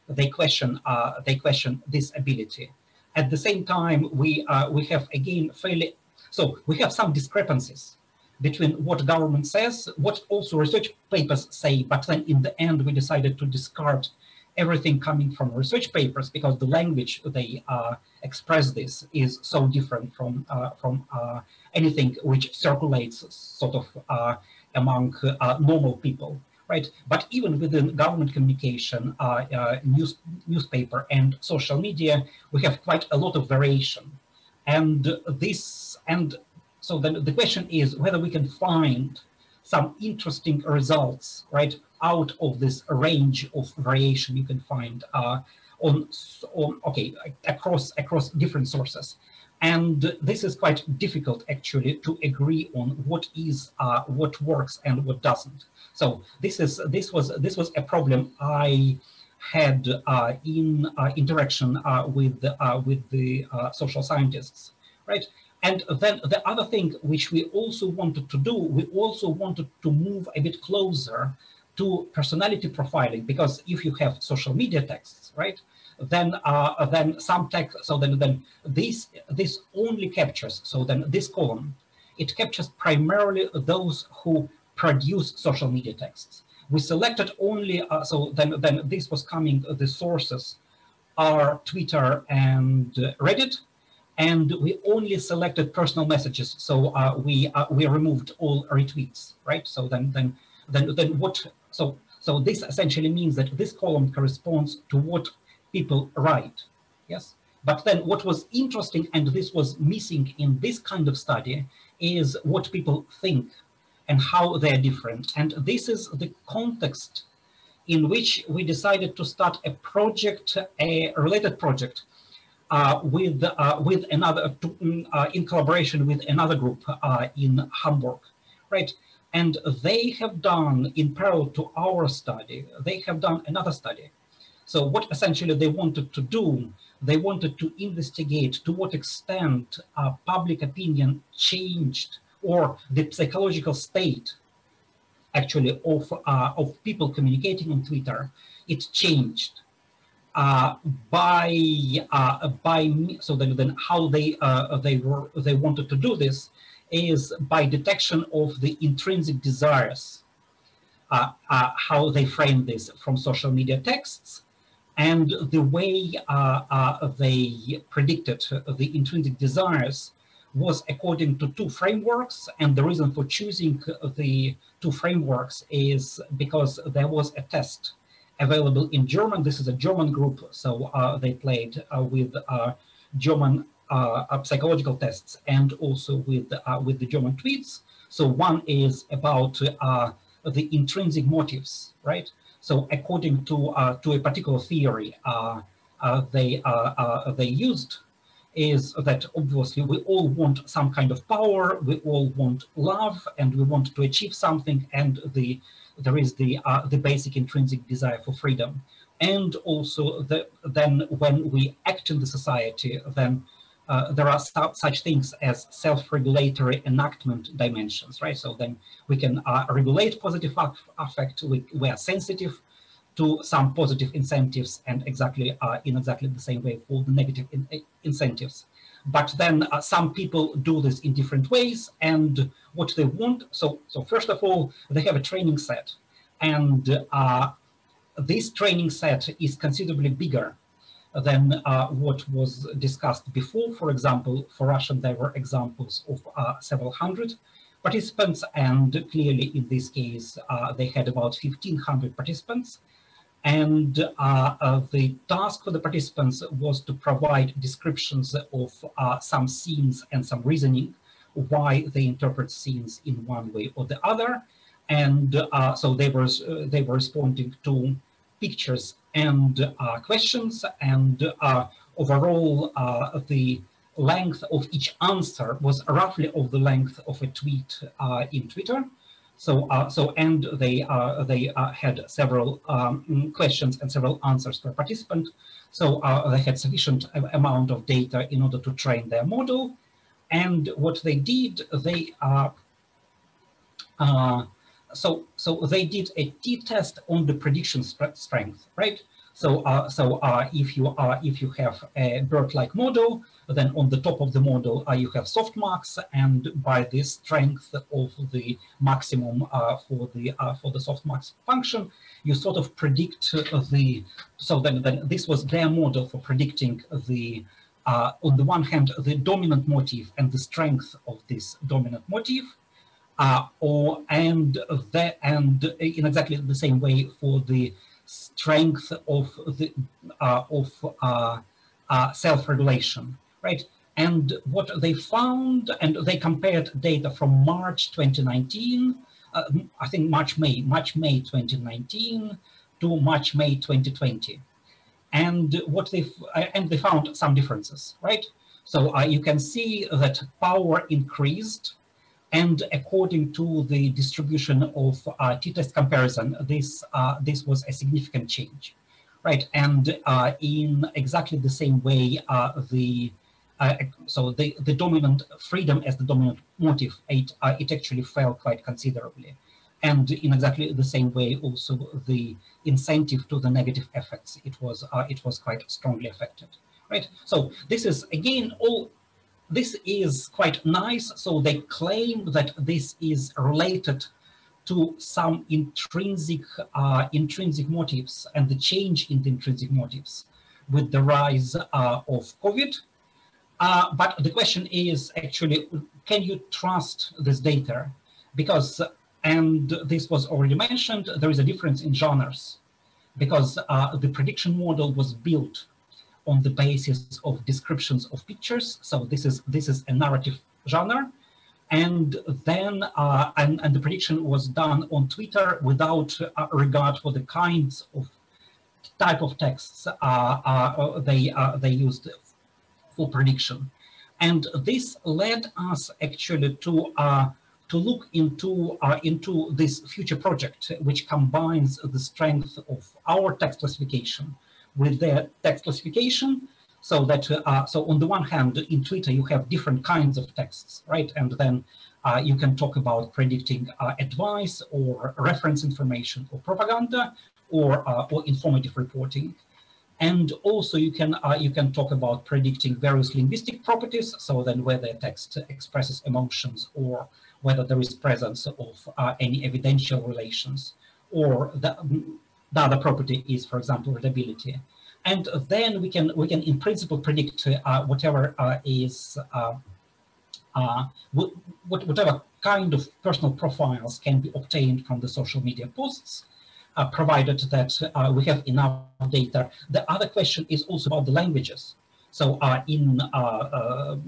they question uh, they question this ability. At the same time, we uh, we have again fairly so we have some discrepancies between what government says, what also research papers say, but then in the end we decided to discard everything coming from research papers because the language they uh, express this is so different from uh, from uh, anything which circulates sort of uh, among normal people right? But even within government communication, uh, uh, news, newspaper and social media, we have quite a lot of variation. And this, and so then the question is whether we can find some interesting results, right, out of this range of variation you can find uh, on, on, okay, across, across different sources. And this is quite difficult actually to agree on what is, uh, what works and what doesn't. So this is this was this was a problem I had uh, in uh, interaction uh, with uh, with the uh, social scientists, right? And then the other thing which we also wanted to do, we also wanted to move a bit closer to personality profiling because if you have social media texts, right? Then uh, then some text, so then then this this only captures, so then this column, it captures primarily those who produce social media texts. We selected only, uh, so then, then this was coming, uh, the sources are Twitter and Reddit, and we only selected personal messages. So uh, we uh, we removed all retweets, right? So then then then then what? So so this essentially means that this column corresponds to what people write, yes. But then what was interesting, and this was missing in this kind of study, is what people think and how they're different. And this is the context in which we decided to start a project, a related project uh, with uh, with another uh, in collaboration with another group uh, in Hamburg, right? And they have done in parallel to our study, they have done another study. So what essentially they wanted to do, they wanted to investigate to what extent uh, public opinion changed or the psychological state actually of, uh, of people communicating on Twitter, it changed uh, by uh, by so then, then how they uh, they were they wanted to do this is by detection of the intrinsic desires, uh, uh, how they frame this from social media texts, and the way they predicted the intrinsic desires was according to two frameworks. And the reason for choosing the two frameworks is because there was a test available in German. This is a German group, so uh, they played uh, with uh, German psychological tests and also with, with the German tweets. So one is about the intrinsic motives, right? So according to, uh, to a particular theory, uh, uh, they, they used, is that obviously we all want some kind of power, we all want love, and we want to achieve something, and the there is the uh, the basic intrinsic desire for freedom, and also the, then when we act in the society, then uh, there are such things as self-regulatory enactment dimensions, right? So then we can uh, regulate positive affect, we, we, are sensitive to some positive incentives and exactly uh, in exactly the same way for the negative in incentives. But then uh, some people do this in different ways and what they want, so, so first of all, they have a training set and uh, this training set is considerably bigger than uh, what was discussed before. For example, for Russian, there were examples of uh, several hundred participants, and clearly in this case, uh, they had about 1,500 participants. And uh, uh, the task for the participants was to provide descriptions of uh, some scenes and some reasoning why they interpret scenes in one way or the other. And so they were, they were responding to pictures and uh, questions and uh, overall uh, the length of each answer was roughly of the length of a tweet in Twitter. So, uh, so and they uh, they uh, had several um, questions and several answers per participant. So they had sufficient amount of data in order to train their model. And what they did, they so so they did a t-test on the prediction strength, right? So uh, so uh, if you are if you have a BERT-like model, then on the top of the model uh, you have soft softmax, and by the strength of the maximum uh, for the uh, for the softmax function, you sort of predict the. So then then this was their model for predicting the. Uh, on the one hand, the dominant motif and the strength of this dominant motif, uh, or and that and in exactly the same way for the strength of the uh, of uh, uh, self-regulation, right? And what they found, and they compared data from March 2019, uh, I think March May, March May 2019 to March May 2020, and what they and they found some differences, right? So uh, you can see that power increased and according to the distribution of uh, t-test comparison, this, uh, this was a significant change, right? And uh, in exactly the same way, uh, the uh, so the, the dominant freedom as the dominant motive, it, uh, it actually fell quite considerably. And in exactly the same way, also the incentive to the negative effects, it was, it was quite strongly affected, right? So this is, again, all this is quite nice. So they claim that this is related to some intrinsic uh, intrinsic motives and the change in the intrinsic motives with the rise uh, of COVID. Uh, but the question is actually, can you trust this data? Because, and this was already mentioned, there is a difference in genres because uh, the prediction model was built on the basis of descriptions of pictures. So this is this is a narrative genre. And then, uh, and, and the prediction was done on Twitter without uh, regard for the kinds of type of texts uh, uh they, uh, they used for prediction. And this led us actually to uh, to look into uh, into this future project, which combines the strength of our text classification with their text classification. So that, uh, so on the one hand, in Twitter, you have different kinds of texts, right? And then uh, you can talk about predicting uh, advice or reference information or propaganda or, uh, or informative reporting. And also you can, uh, you can talk about predicting various linguistic properties. So then whether a text expresses emotions or whether there is presence of uh, any evidential relations or the, the other property is, for example, readability. And then we can, we can in principle predict uh, whatever uh, is, uh, uh whatever kind of personal profiles can be obtained from the social media posts, uh, provided that we have enough data. The other question is also about the languages. So in,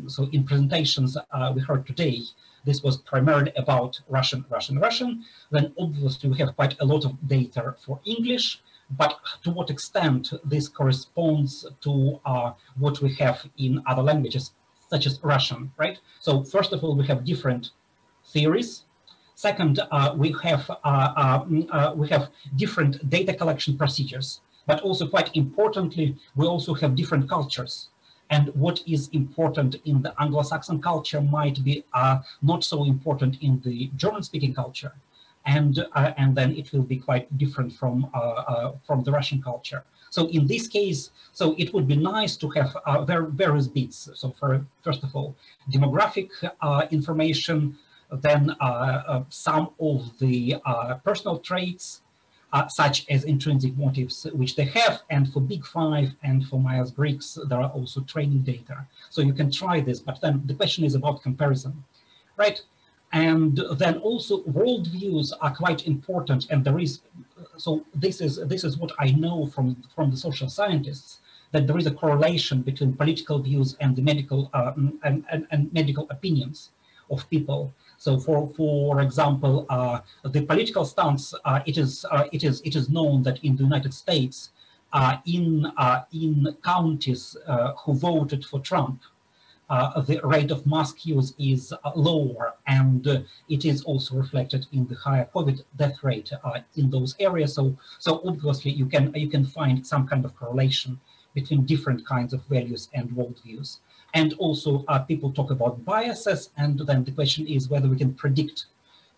so in presentations we heard today, this was primarily about Russian, Russian, Russian. Then obviously we have quite a lot of data for English, but to what extent this corresponds to uh, what we have in other languages, such as Russian, right? So first of all, we have different theories. Second, uh, we have uh, uh, uh, we have different data collection procedures, but also quite importantly, we also have different cultures. And what is important in the Anglo-Saxon culture might be uh, not so important in the German-speaking culture and uh, and then it will be quite different from uh, uh, from the Russian culture. So in this case, so it would be nice to have uh, various bits. So for first of all, demographic uh, information, then some of the personal traits, such as intrinsic motives, which they have. And for Big Five and for Myers-Briggs, there are also training data. So you can try this, but then the question is about comparison, right? and then also worldviews are quite important and there is so this is this is what i know from from the social scientists that there is a correlation between political views and the medical uh, and, and, and, medical opinions of people so for for example uh, the political stance uh, it is uh, it is it is known that in the united states in in counties who voted for trump uh, the rate of mask use is uh, lower and uh, it is also reflected in the higher COVID death rate in those areas. So, so obviously you can, you can find some kind of correlation between different kinds of values and worldviews. And also uh, people talk about biases and then the question is whether we can predict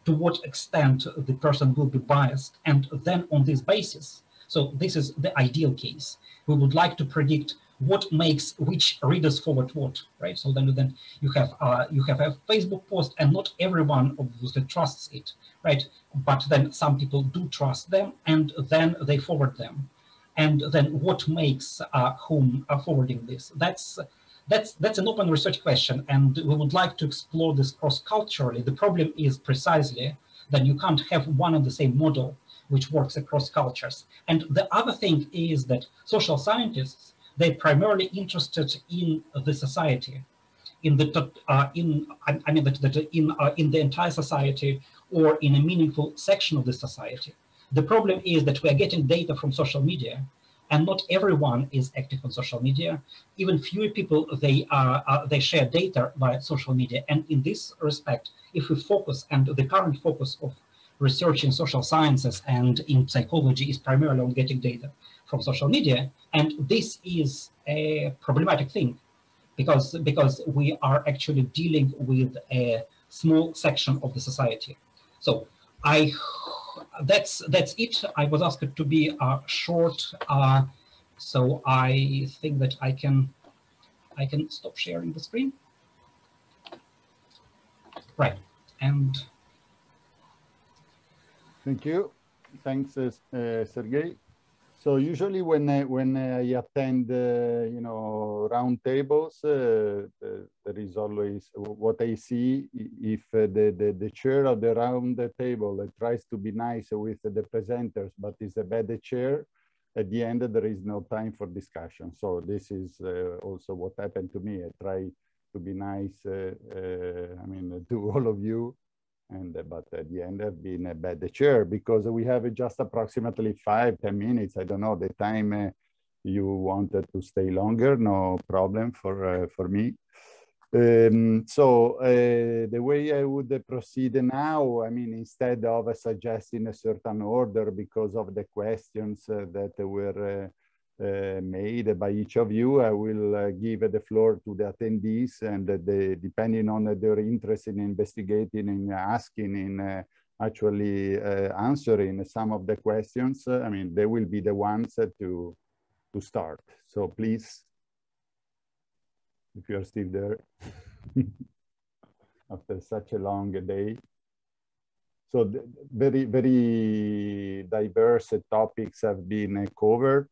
to what extent the person will be biased. And then on this basis, so this is the ideal case, we would like to predict what makes which readers forward what, right? So then, then you have uh, you have a Facebook post, and not everyone obviously trusts it, right? But then some people do trust them, and then they forward them. And then what makes uh, whom uh, forwarding this? That's that's that's an open research question, and we would like to explore this cross-culturally. The problem is precisely that you can't have one and the same model which works across cultures. And the other thing is that social scientists they're primarily interested in the society, in the uh, in I mean that, that in uh, in the entire society or in a meaningful section of the society. The problem is that we are getting data from social media, and not everyone is active on social media. Even fewer people they are uh, they share data via social media. And in this respect, if we focus and the current focus of research in social sciences and in psychology is primarily on getting data from social media. And this is a problematic thing because, because we are actually dealing with a small section of the society. So I, that's, that's it. I was asked to be uh, short. Uh, so I think that I can, I can stop sharing the screen. Right. And Thank you. Thanks, uh, Sergey. So usually when I, when I attend, uh, you know, roundtables, uh, there is always what I see. If uh, the, the, the chair of the round table tries to be nice with the presenters, but is a bad chair, at the end there is no time for discussion. So this is uh, also what happened to me. I try to be nice, uh, uh, I mean, [LAUGHS] to all of you and uh, but at the end I've been a bad chair because we have just approximately five ten minutes. I don't know the time uh, you wanted to stay longer no problem for uh, for me. Um, so uh, the way i would proceed now i mean instead of suggesting a certain order because of the questions uh, that were made by each of you. I will uh, give the floor to the attendees and the, depending on their interest in investigating and asking in uh, actually answering some of the questions, I mean, they will be the ones to, to start. So please, if you're still there [LAUGHS] after such a long day. So very, very diverse topics have been covered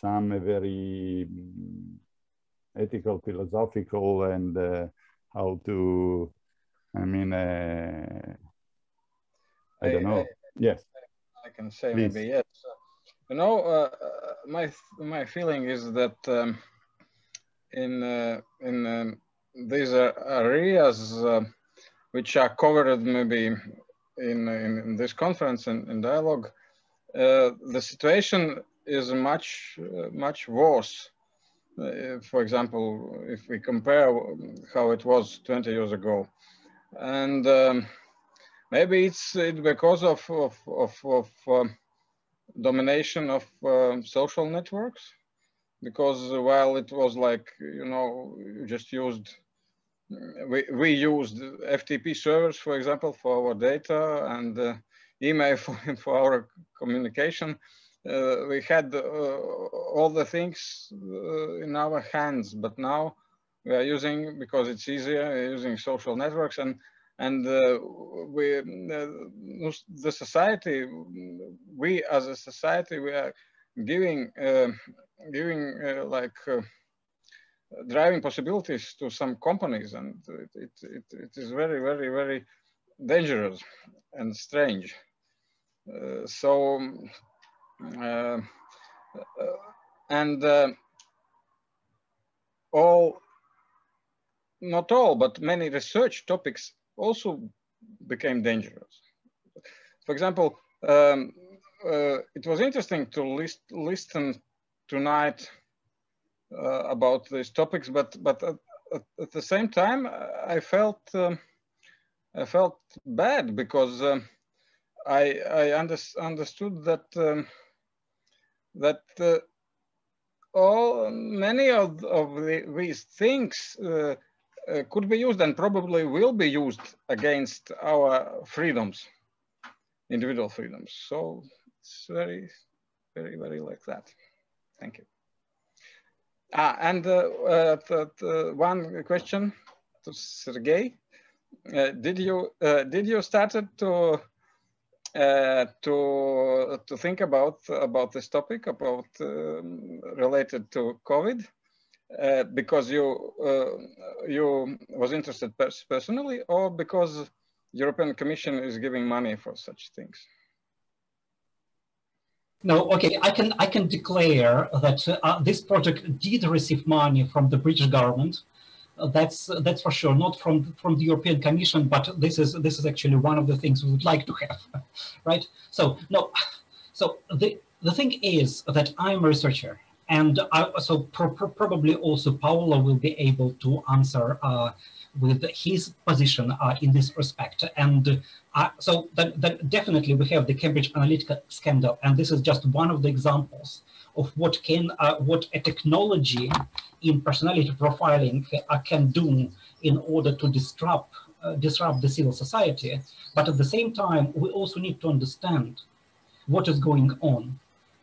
some very mm, ethical, philosophical, and uh, how to, I mean, uh, I, don't know. I, yes. I can say Please. maybe yes. You know, uh, my my feeling is that um, in uh, in um, these areas uh, which are covered maybe in, in, in this conference and in dialogue, the situation is much, much worse. for example, if we compare how it was 20 years ago. And um, maybe it's, it's because of, of, of, of um, domination of um, social networks because while it was like you know you just used we, we used FTP servers, for example, for our data and uh, email [LAUGHS] for, for our communication. Uh, we had uh, all the things uh, in our hands, but now we are using, because it's easier, using social networks and and uh, we, uh, the society, we as a society, we are giving, giving like driving possibilities to some companies and it, it, it, it is very, very, very dangerous and strange. Uh, so, uh, uh, and uh, all, not all, but many research topics also became dangerous. For example, um, uh, it was interesting to list, listen tonight uh, about these topics, but but at, at, the same time, I felt um, I felt bad because um, I I under, understood that um, that uh, all many of, of the, these things uh, uh, could be used and probably will be used against our freedoms, individual freedoms. So it's very, very, very like that. Thank you. Ah, and uh, uh, one question to Sergey. Uh, did you did you started to uh, to to think about about this topic about um, related to COVID uh, because you you was interested pers personally or because European Commission is giving money for such things? No, okay, I can I can declare that uh, this project did receive money from the British government. Uh, that's that's for sure, not from from the European Commission, but this is this is actually one of the things we would like to have, [LAUGHS] right? So no, so the the thing is that I'm a researcher, and I, so pro probably also Paolo will be able to answer uh, with his position uh, in this respect. And uh, so then definitely we have the Cambridge Analytica scandal, and this is just one of the examples of what can uh, what a technology in personality profiling can do in order to disrupt disrupt the civil society. But at the same time, we also need to understand what is going on.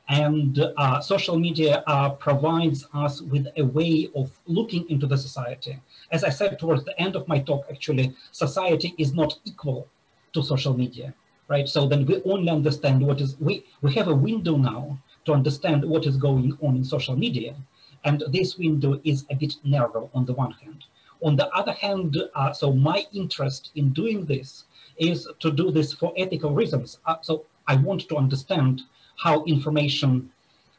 And uh, social media uh, provides us with a way of looking into the society. As I said towards the end of my talk, actually, society is not equal to social media, right? So then we only understand what is, we, we have a window now to understand what is going on in social media. And this window is a bit narrow on the one hand. On the other hand, uh, so my interest in doing this is to do this for ethical reasons. Uh, so I want to understand how information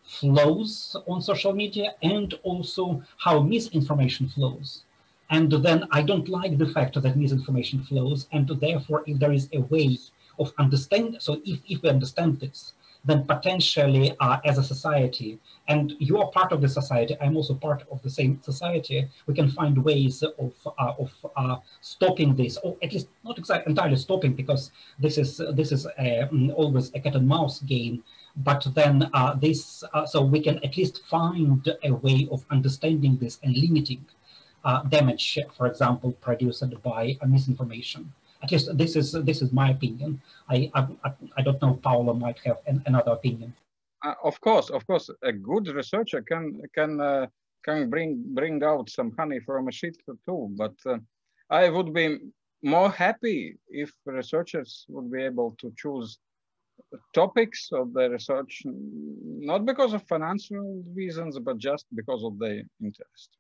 flows on social media and also how misinformation flows. And then I don't like the fact that misinformation flows. And therefore, if there is a way of understanding, so if, if we understand this, then potentially uh, as a society, and you are part of the society, I'm also part of the same society, we can find ways of, uh, of uh, stopping this, or at least not exactly entirely stopping, because this is, this is a, mm, always a cat and mouse game, but then uh, this, uh, so we can at least find a way of understanding this and limiting uh, damage, for example, produced by misinformation. At least this is this is my opinion. I I, I don't know. Paolo might have an, another opinion. Uh, of course, of course, a good researcher can can uh, can bring bring out some honey from a sheet too. But uh, I would be more happy if researchers would be able to choose topics of the research, not because of financial reasons, but just because of their interest.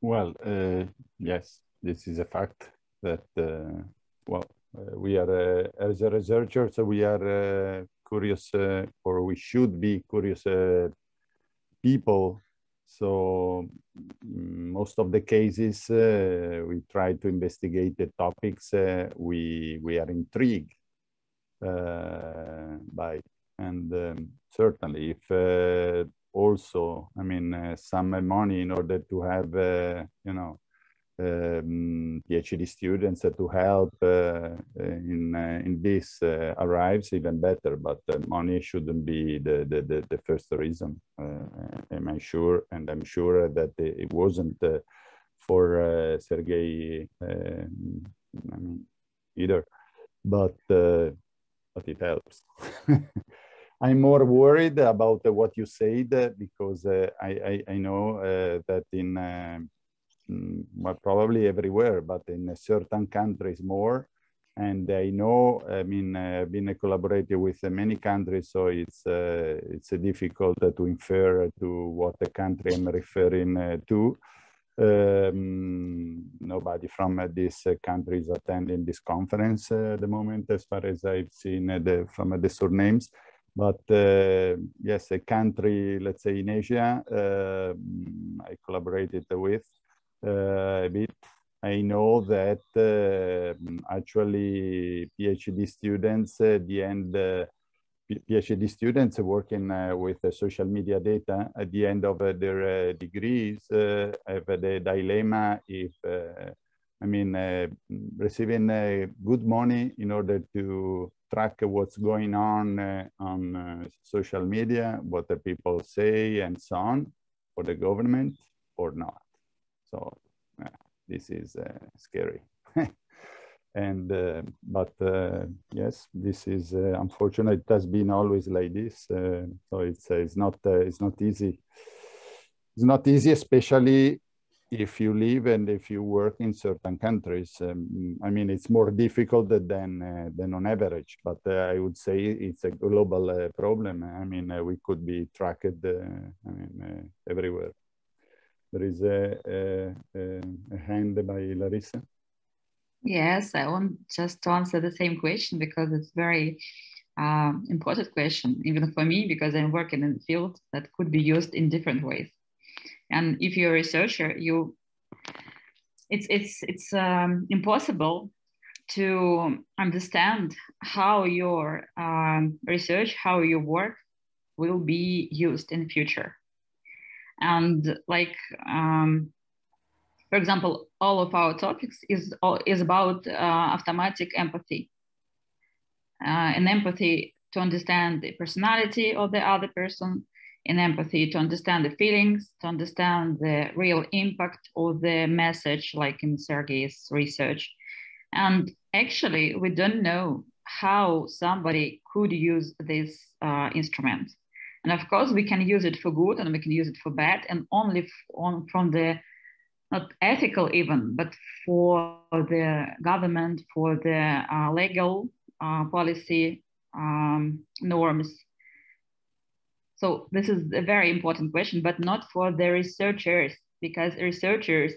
Well, uh, yes, this is a fact that, uh, well, uh, we are, uh, as a researcher, so we are uh, curious, uh, or we should be curious people. So mm, most of the cases, uh, we try to investigate the topics uh, we, we are intrigued uh, by. And um, certainly, if also, I mean, some money in order to have, you know, um, PhD students to help uh, in uh, in this uh, arrives even better. But money shouldn't be the the, the, the first reason. am I sure? And I'm sure that it wasn't for Sergei. Um, either, but but it helps. [LAUGHS] I'm more worried about what you said because I, I, I know that in well, probably everywhere, but in certain countries more. And I know, I mean, I've been collaborating with many countries, so it's uh, it's difficult to infer to what the country I'm referring uh, to. Um, nobody from uh, this country is attending this conference at the moment, as far as I've seen the, from the surnames. But uh, yes, a country, let's say in Asia, uh, I collaborated with, uh, a bit. I know that uh, actually PhD students at the end, uh, PhD students working with social media data at the end of their degrees have the dilemma if I mean, uh, receiving uh, good money in order to track what's going on uh, on social media, what the people say and so on for the government or not. So uh, this is uh, scary. [LAUGHS] and uh, but yes, this is unfortunate. It has been always like this. so it's it's not it's not easy. It's not easy, especially if you live and if you work in certain countries. Um, I mean, it's more difficult than uh, than on average, but uh, I would say it's a global uh, problem. I mean, we could be tracked. I mean, everywhere. There is a, a, a hand by Larissa. Yes, I want just to answer the same question because it's very uh, important question, even for me, because I'm working in a field that could be used in different ways. And if you're a researcher, you it's it's it's um, impossible to understand how your um, research, how your work will be used in the future and like um, for example all of our topics is is about uh, automatic empathy. Uh, and empathy to understand the personality of the other person in empathy to understand the feelings to understand the real impact of the message like in sergei's research. And actually we don't know how somebody could use this uh, instrument and of course, we can use it for good and we can use it for bad, and only on from the not ethical even, but for the government, for the uh, legal uh, policy um, norms. So this is a very important question, but not for the researchers, because researchers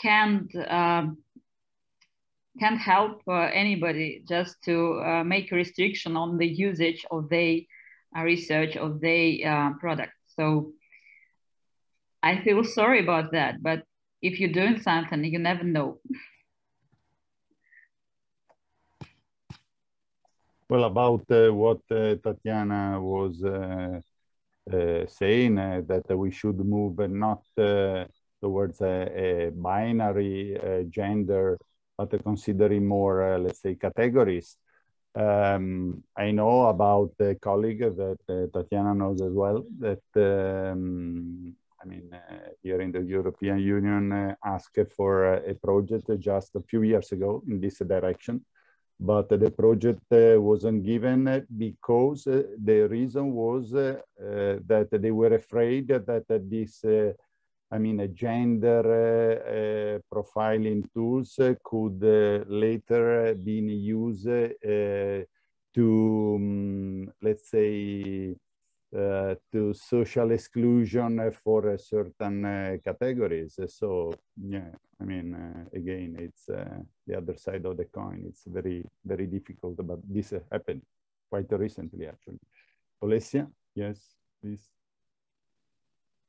can't um, can't help uh, anybody just to uh, make a restriction on the usage of the research of their uh, product. So I feel sorry about that, but if you're doing something, you never know. Well, about uh, what uh, Tatiana was uh, uh saying, uh, that we should move not towards a, a binary gender, but considering more, let's say, categories. Um, I know about a colleague that uh, Tatiana knows as well that, um, I mean, uh, here in the European Union uh, asked for a project just a few years ago in this direction. But the project uh, wasn't given because uh, the reason was uh, that they were afraid that this I mean, a gender uh, uh, profiling tools could uh, later be used to, um, let's say, to social exclusion for certain categories. So, yeah, I mean, again, it's the other side of the coin. It's very, very difficult, but this happened quite recently, actually. Olesya, yes, please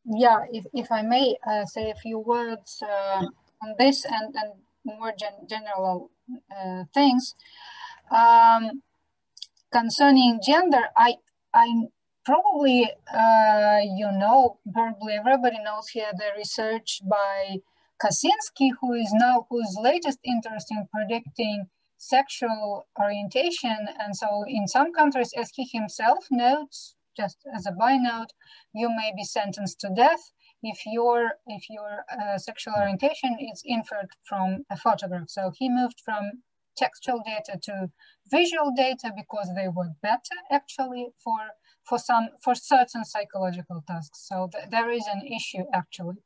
yeah, if, if I may uh, say a few words uh, on this and, and more gen general uh, things. Um, concerning gender, I, I probably, uh, you know, probably everybody knows here the research by Kosinski, who is now, whose latest interest in predicting sexual orientation. And so in some countries, as he himself notes, just as a by note, you may be sentenced to death if your if your uh, sexual orientation is inferred from a photograph. So he moved from textual data to visual data because they were better actually for for some for certain psychological tasks. So th there is an issue actually.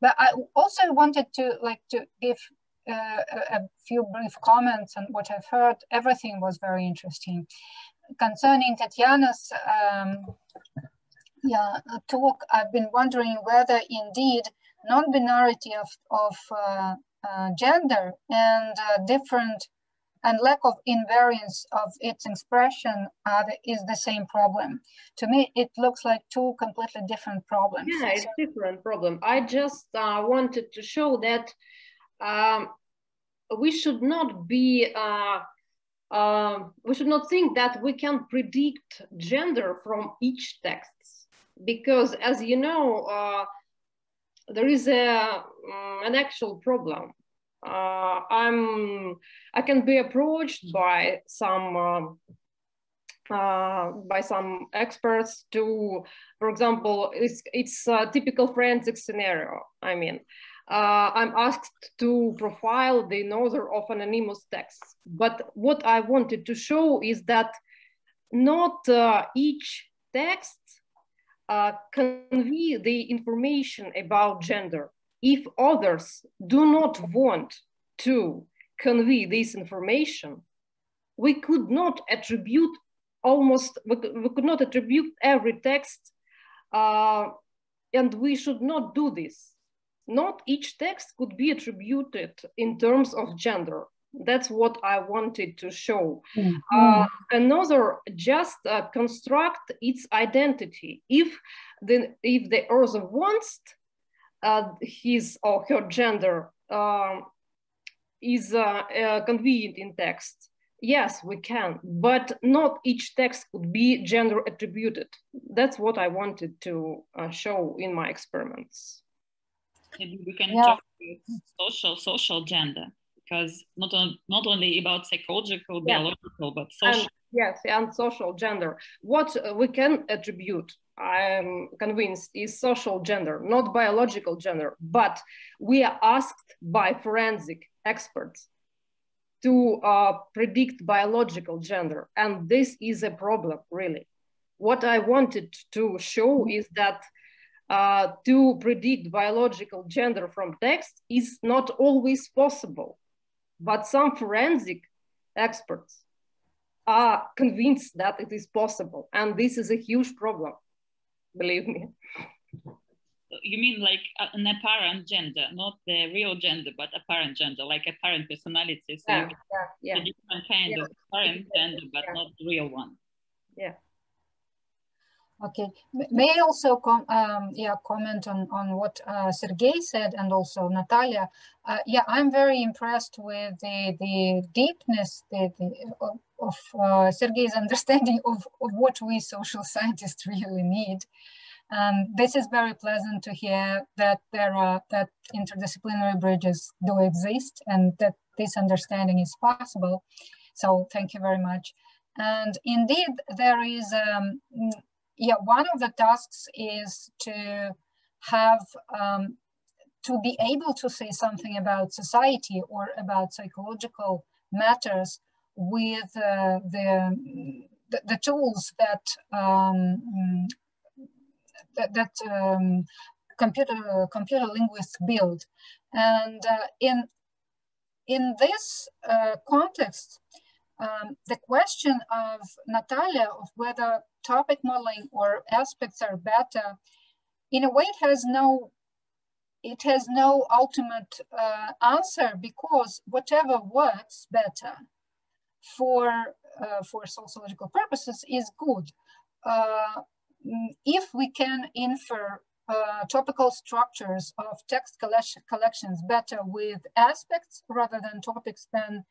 But I also wanted to like to give uh, a, a few brief comments on what I've heard. Everything was very interesting. Concerning Tatiana's um, yeah, talk, I've been wondering whether indeed non-binarity of, of uh, uh, gender and uh, different and lack of invariance of its expression uh, is the same problem. To me, it looks like two completely different problems. Yeah, it's different problem. I just uh, wanted to show that um, we should not be, uh, we should not think that we can predict gender from each text. Because as you know, uh, there is a, um, an actual problem uh, I'm I can be approached by some um, uh, by some experts to, for example, it's it's a typical forensic scenario. I mean, uh, I'm asked to profile the author of anonymous texts, but what I wanted to show is that not uh, each text uh, convey the information about gender if others do not want to convey this information, we could not attribute almost, we could not attribute every text uh, and we should not do this. Not each text could be attributed in terms of gender. That's what I wanted to show. Mm -hmm. uh, another just uh, construct its identity. If the if the author wants uh, his or her gender um, is uh, uh, convenient in text. Yes, we can, but not each text could be gender attributed. That's what I wanted to uh, show in my experiments. Maybe we can yeah. talk about social social gender because not on, not only about psychological, yeah. biological, but social. And, yes, and social gender. What we can attribute I'm convinced is social gender, not biological gender, but we are asked by forensic experts to uh, predict biological gender. And this is a problem, really. What I wanted to show is that uh, to predict biological gender from text is not always possible, but some forensic experts are convinced that it is possible. And this is a huge problem believe me. You mean like an apparent gender, not the real gender, but apparent gender, like apparent personality. So yeah, yeah, yeah. a different kind yeah. of apparent gender, but not real one. Yeah. Okay, may I also com um, yeah, comment on, on what uh, Sergey said and also Natalia. Uh, yeah, I'm very impressed with the, the deepness the, the, of, of uh, Sergey's [LAUGHS] understanding of, of what we social scientists [LAUGHS] really need. And this is very pleasant to hear that there are that interdisciplinary bridges do exist and that this understanding is possible. So thank you very much. And indeed, there is um, yeah, one of the tasks is to have um, to be able to say something about society or about psychological matters with uh, the, the, the tools that um, that, that um, computer computer linguists build, and uh, in in this uh, context, um, the question of Natalia of whether topic modeling or aspects are better, in a way it has no it has no ultimate uh, answer because whatever works better for uh, for sociological purposes is good. Uh, if we can infer uh, topical structures of text collection, collections better with aspects rather than topics, then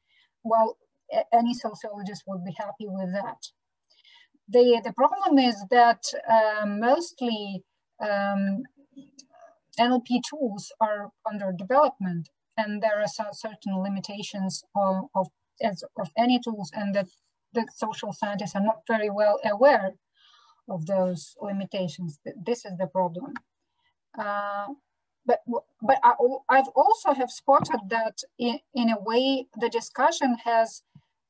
well, any sociologist would be happy with that. The, the problem is that uh, mostly um, NLP tools are under development and there are certain limitations of, of, of any tools and that the social scientists are not very well aware of those limitations. This is the problem. Uh, but but I, have also have spotted that in, in a way the discussion has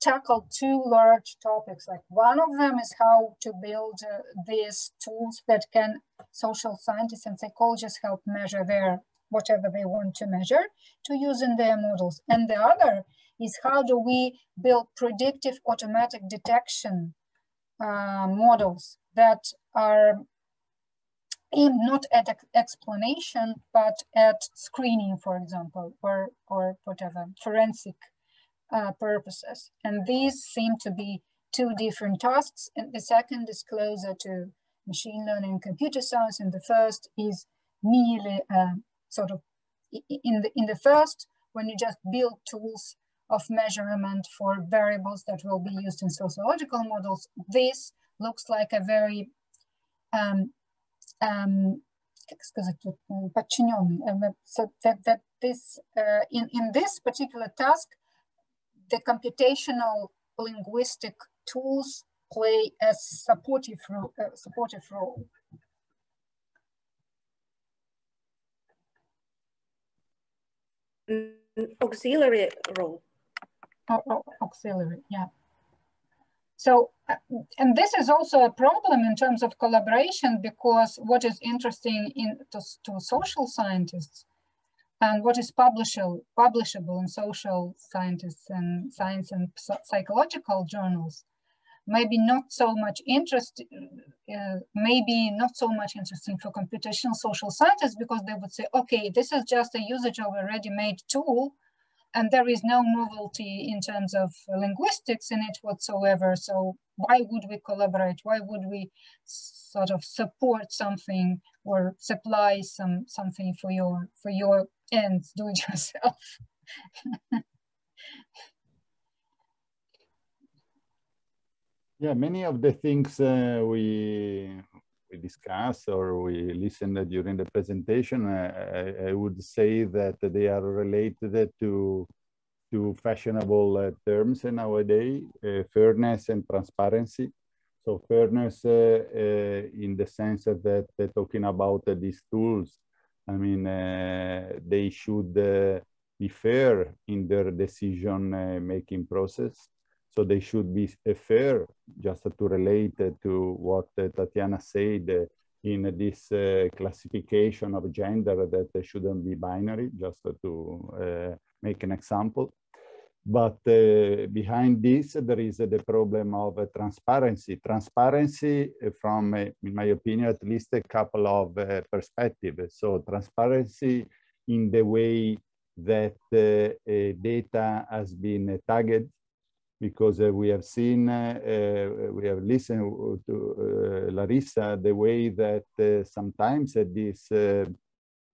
tackled two large topics. Like one of them is how to build uh, these tools that can social scientists and psychologists help measure their whatever they want to measure to use in their models. And the other is how do we build predictive automatic detection uh, models that are aimed not at explanation, but at screening, for example, or, or whatever, forensic uh, purposes. And these seem to be two different tasks. And the second is closer to machine learning and computer science. And the first is merely uh, sort of in the, in the first, when you just build tools of measurement for variables that will be used in sociological models, this looks like a very um, um, so that, that this uh, in, in this particular task, the computational linguistic tools play a supportive, uh, supportive role. auxiliary role. Oh, oh, auxiliary, yeah. So, uh, and this is also a problem in terms of collaboration because what is interesting in to, to social scientists and what is publishable, publishable in social scientists and science and psychological journals maybe not so much interest, uh, maybe not so much interesting for computational social scientists because they would say, okay, this is just a usage of a ready-made tool and there is no novelty in terms of linguistics in it whatsoever. So why would we collaborate? Why would we sort of support something or supply some something for your for your ends? Do it [LAUGHS] yourself. Yeah, many of the things uh, we we discuss or we listen during the presentation, uh, I, I, would say that they are related to to fashionable uh, terms nowadays, uh, fairness and transparency. So fairness uh, uh, in the sense that talking about these tools, I mean, uh, they should uh, be fair in their decision uh, making process so they should be fair, just to relate to what Tatiana said in this uh, classification of gender that shouldn't be binary, just to uh, make an example. But uh, behind this, there is uh, the problem of uh, transparency. Transparency uh, from, in my opinion, at least a couple of perspectives. So transparency in the way that data has been tagged because uh, we have seen, uh, uh, we have listened to Larissa, the way that sometimes this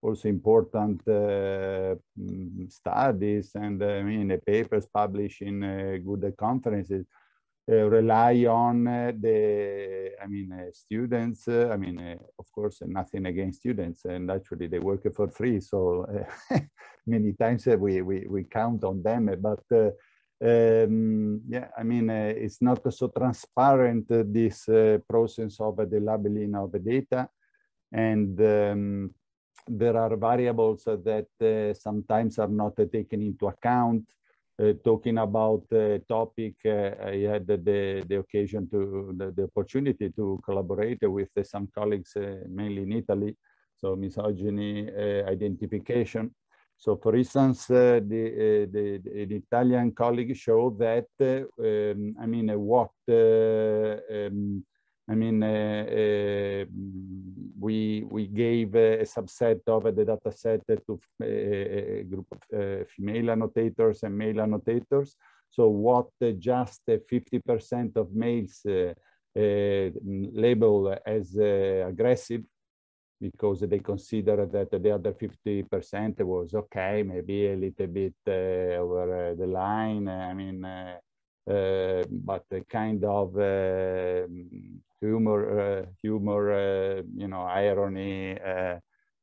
also important uh, mm, studies and I mean papers published in uh, good conferences uh, rely on the I mean students I mean of course nothing against students and actually they work for free so [LAUGHS] many times we, we we count on them but um, yeah, I mean, uh, it's not so transparent, uh, this uh, process of the labeling of the data. And um, there are variables that uh, sometimes are not taken into account. Uh, talking about the topic, uh, I had the, the occasion to, the, the opportunity to collaborate with some colleagues, mainly in Italy. So misogyny identification. So for instance, uh, the, uh, the, the, Italian colleague showed that, uh, um, I mean, what, um, I mean, we, we gave a subset of the data set to a group of female annotators and male annotators. So what just 50% of males uh, uh, label as uh, aggressive because they consider that the other 50% was okay, maybe a little bit uh, over uh, the line. I mean, uh, uh, but kind of uh, humor, uh, humor, uh, you know, irony uh,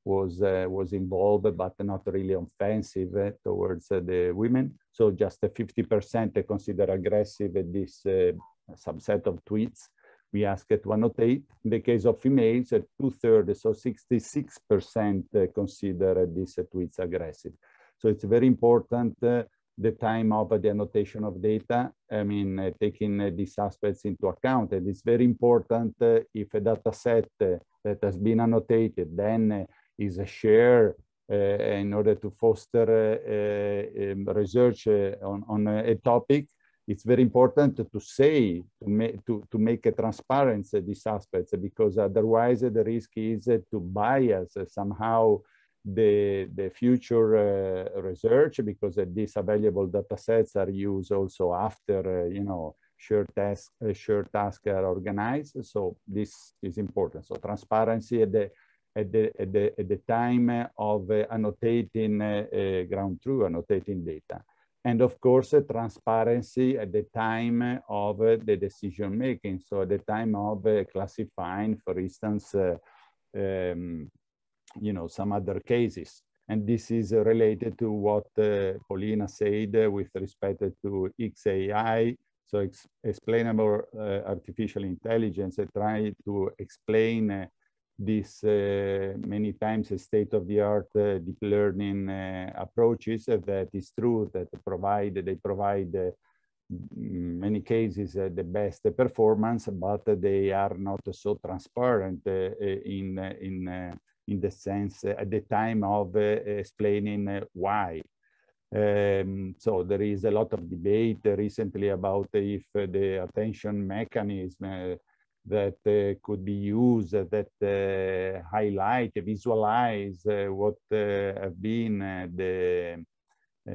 was uh, was involved, but not really offensive eh, towards uh, the women. So just 50% consider aggressive this subset of tweets we ask it to annotate. In the case of females, two-thirds, so 66% consider these tweets aggressive. So it's very important uh, the time of the annotation of data, I mean, uh, taking uh, these aspects into account. And it's very important uh, if a data set uh, that has been annotated then uh, is shared uh, in order to foster um, research on, on a topic, it's very important to say, to, make to, to make a transparency these aspects, because otherwise the risk is to bias somehow the, the future uh, research because uh, these available data sets are used also after, uh, you know, task, uh, tasks are organized. So this is important. So transparency at the, at the, at the, at the time of uh, annotating uh, ground truth, annotating data. And of course, transparency at the time of the decision making. So at the time of classifying, for instance, um, you know, some other cases. And this is related to what uh, Paulina said with respect to XAI, so ex explainable uh, artificial intelligence. I try to explain uh, this uh, many times state-of-the-art uh, deep learning uh, approaches that is true that provide they provide many cases uh, the best performance, but they are not so transparent uh, in in in the sense at the time of uh, explaining uh, why. Um, so there is a lot of debate recently about if the attention mechanism that uh, could be used that uh, highlight, visualize what have been the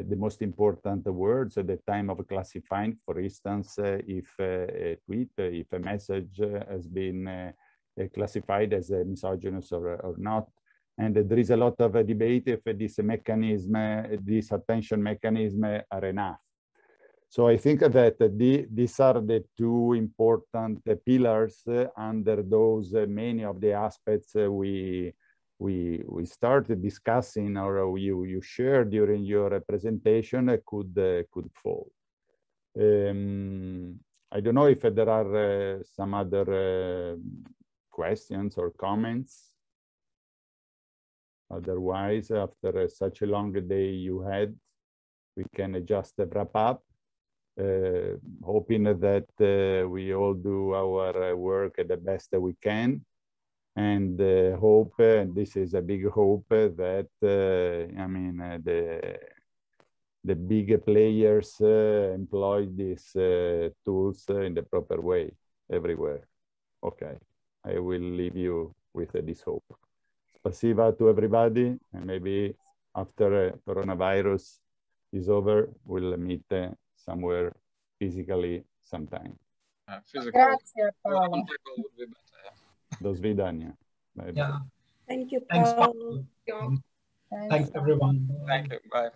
the most important words at the time of classifying, for instance, if a tweet, if a message has been classified as a misogynist or, or not. And there is a lot of debate if this mechanism, this attention mechanism are enough. So I think that the, these are the two important pillars under those many of the aspects we we we started discussing or you you shared during your presentation could uh, could fall. Um, I don't know if there are uh, some other uh, questions or comments? Otherwise, after such a long day you had, we can just wrap up, uh, hoping that uh, we all do our uh, work the best that we can. And uh, hope, and this is a big hope, that, uh, I mean, uh, the, the big players employ these tools in the proper way everywhere. Okay. I will leave you with this hope. Spasiba to everybody, and maybe after uh, coronavirus is over, we'll meet uh, somewhere physically sometime. Uh, Grazie, Paolo. Do svidania. Bye, yeah. Thank you, Paolo. Thanks, Thanks everyone. Thank you. Bye.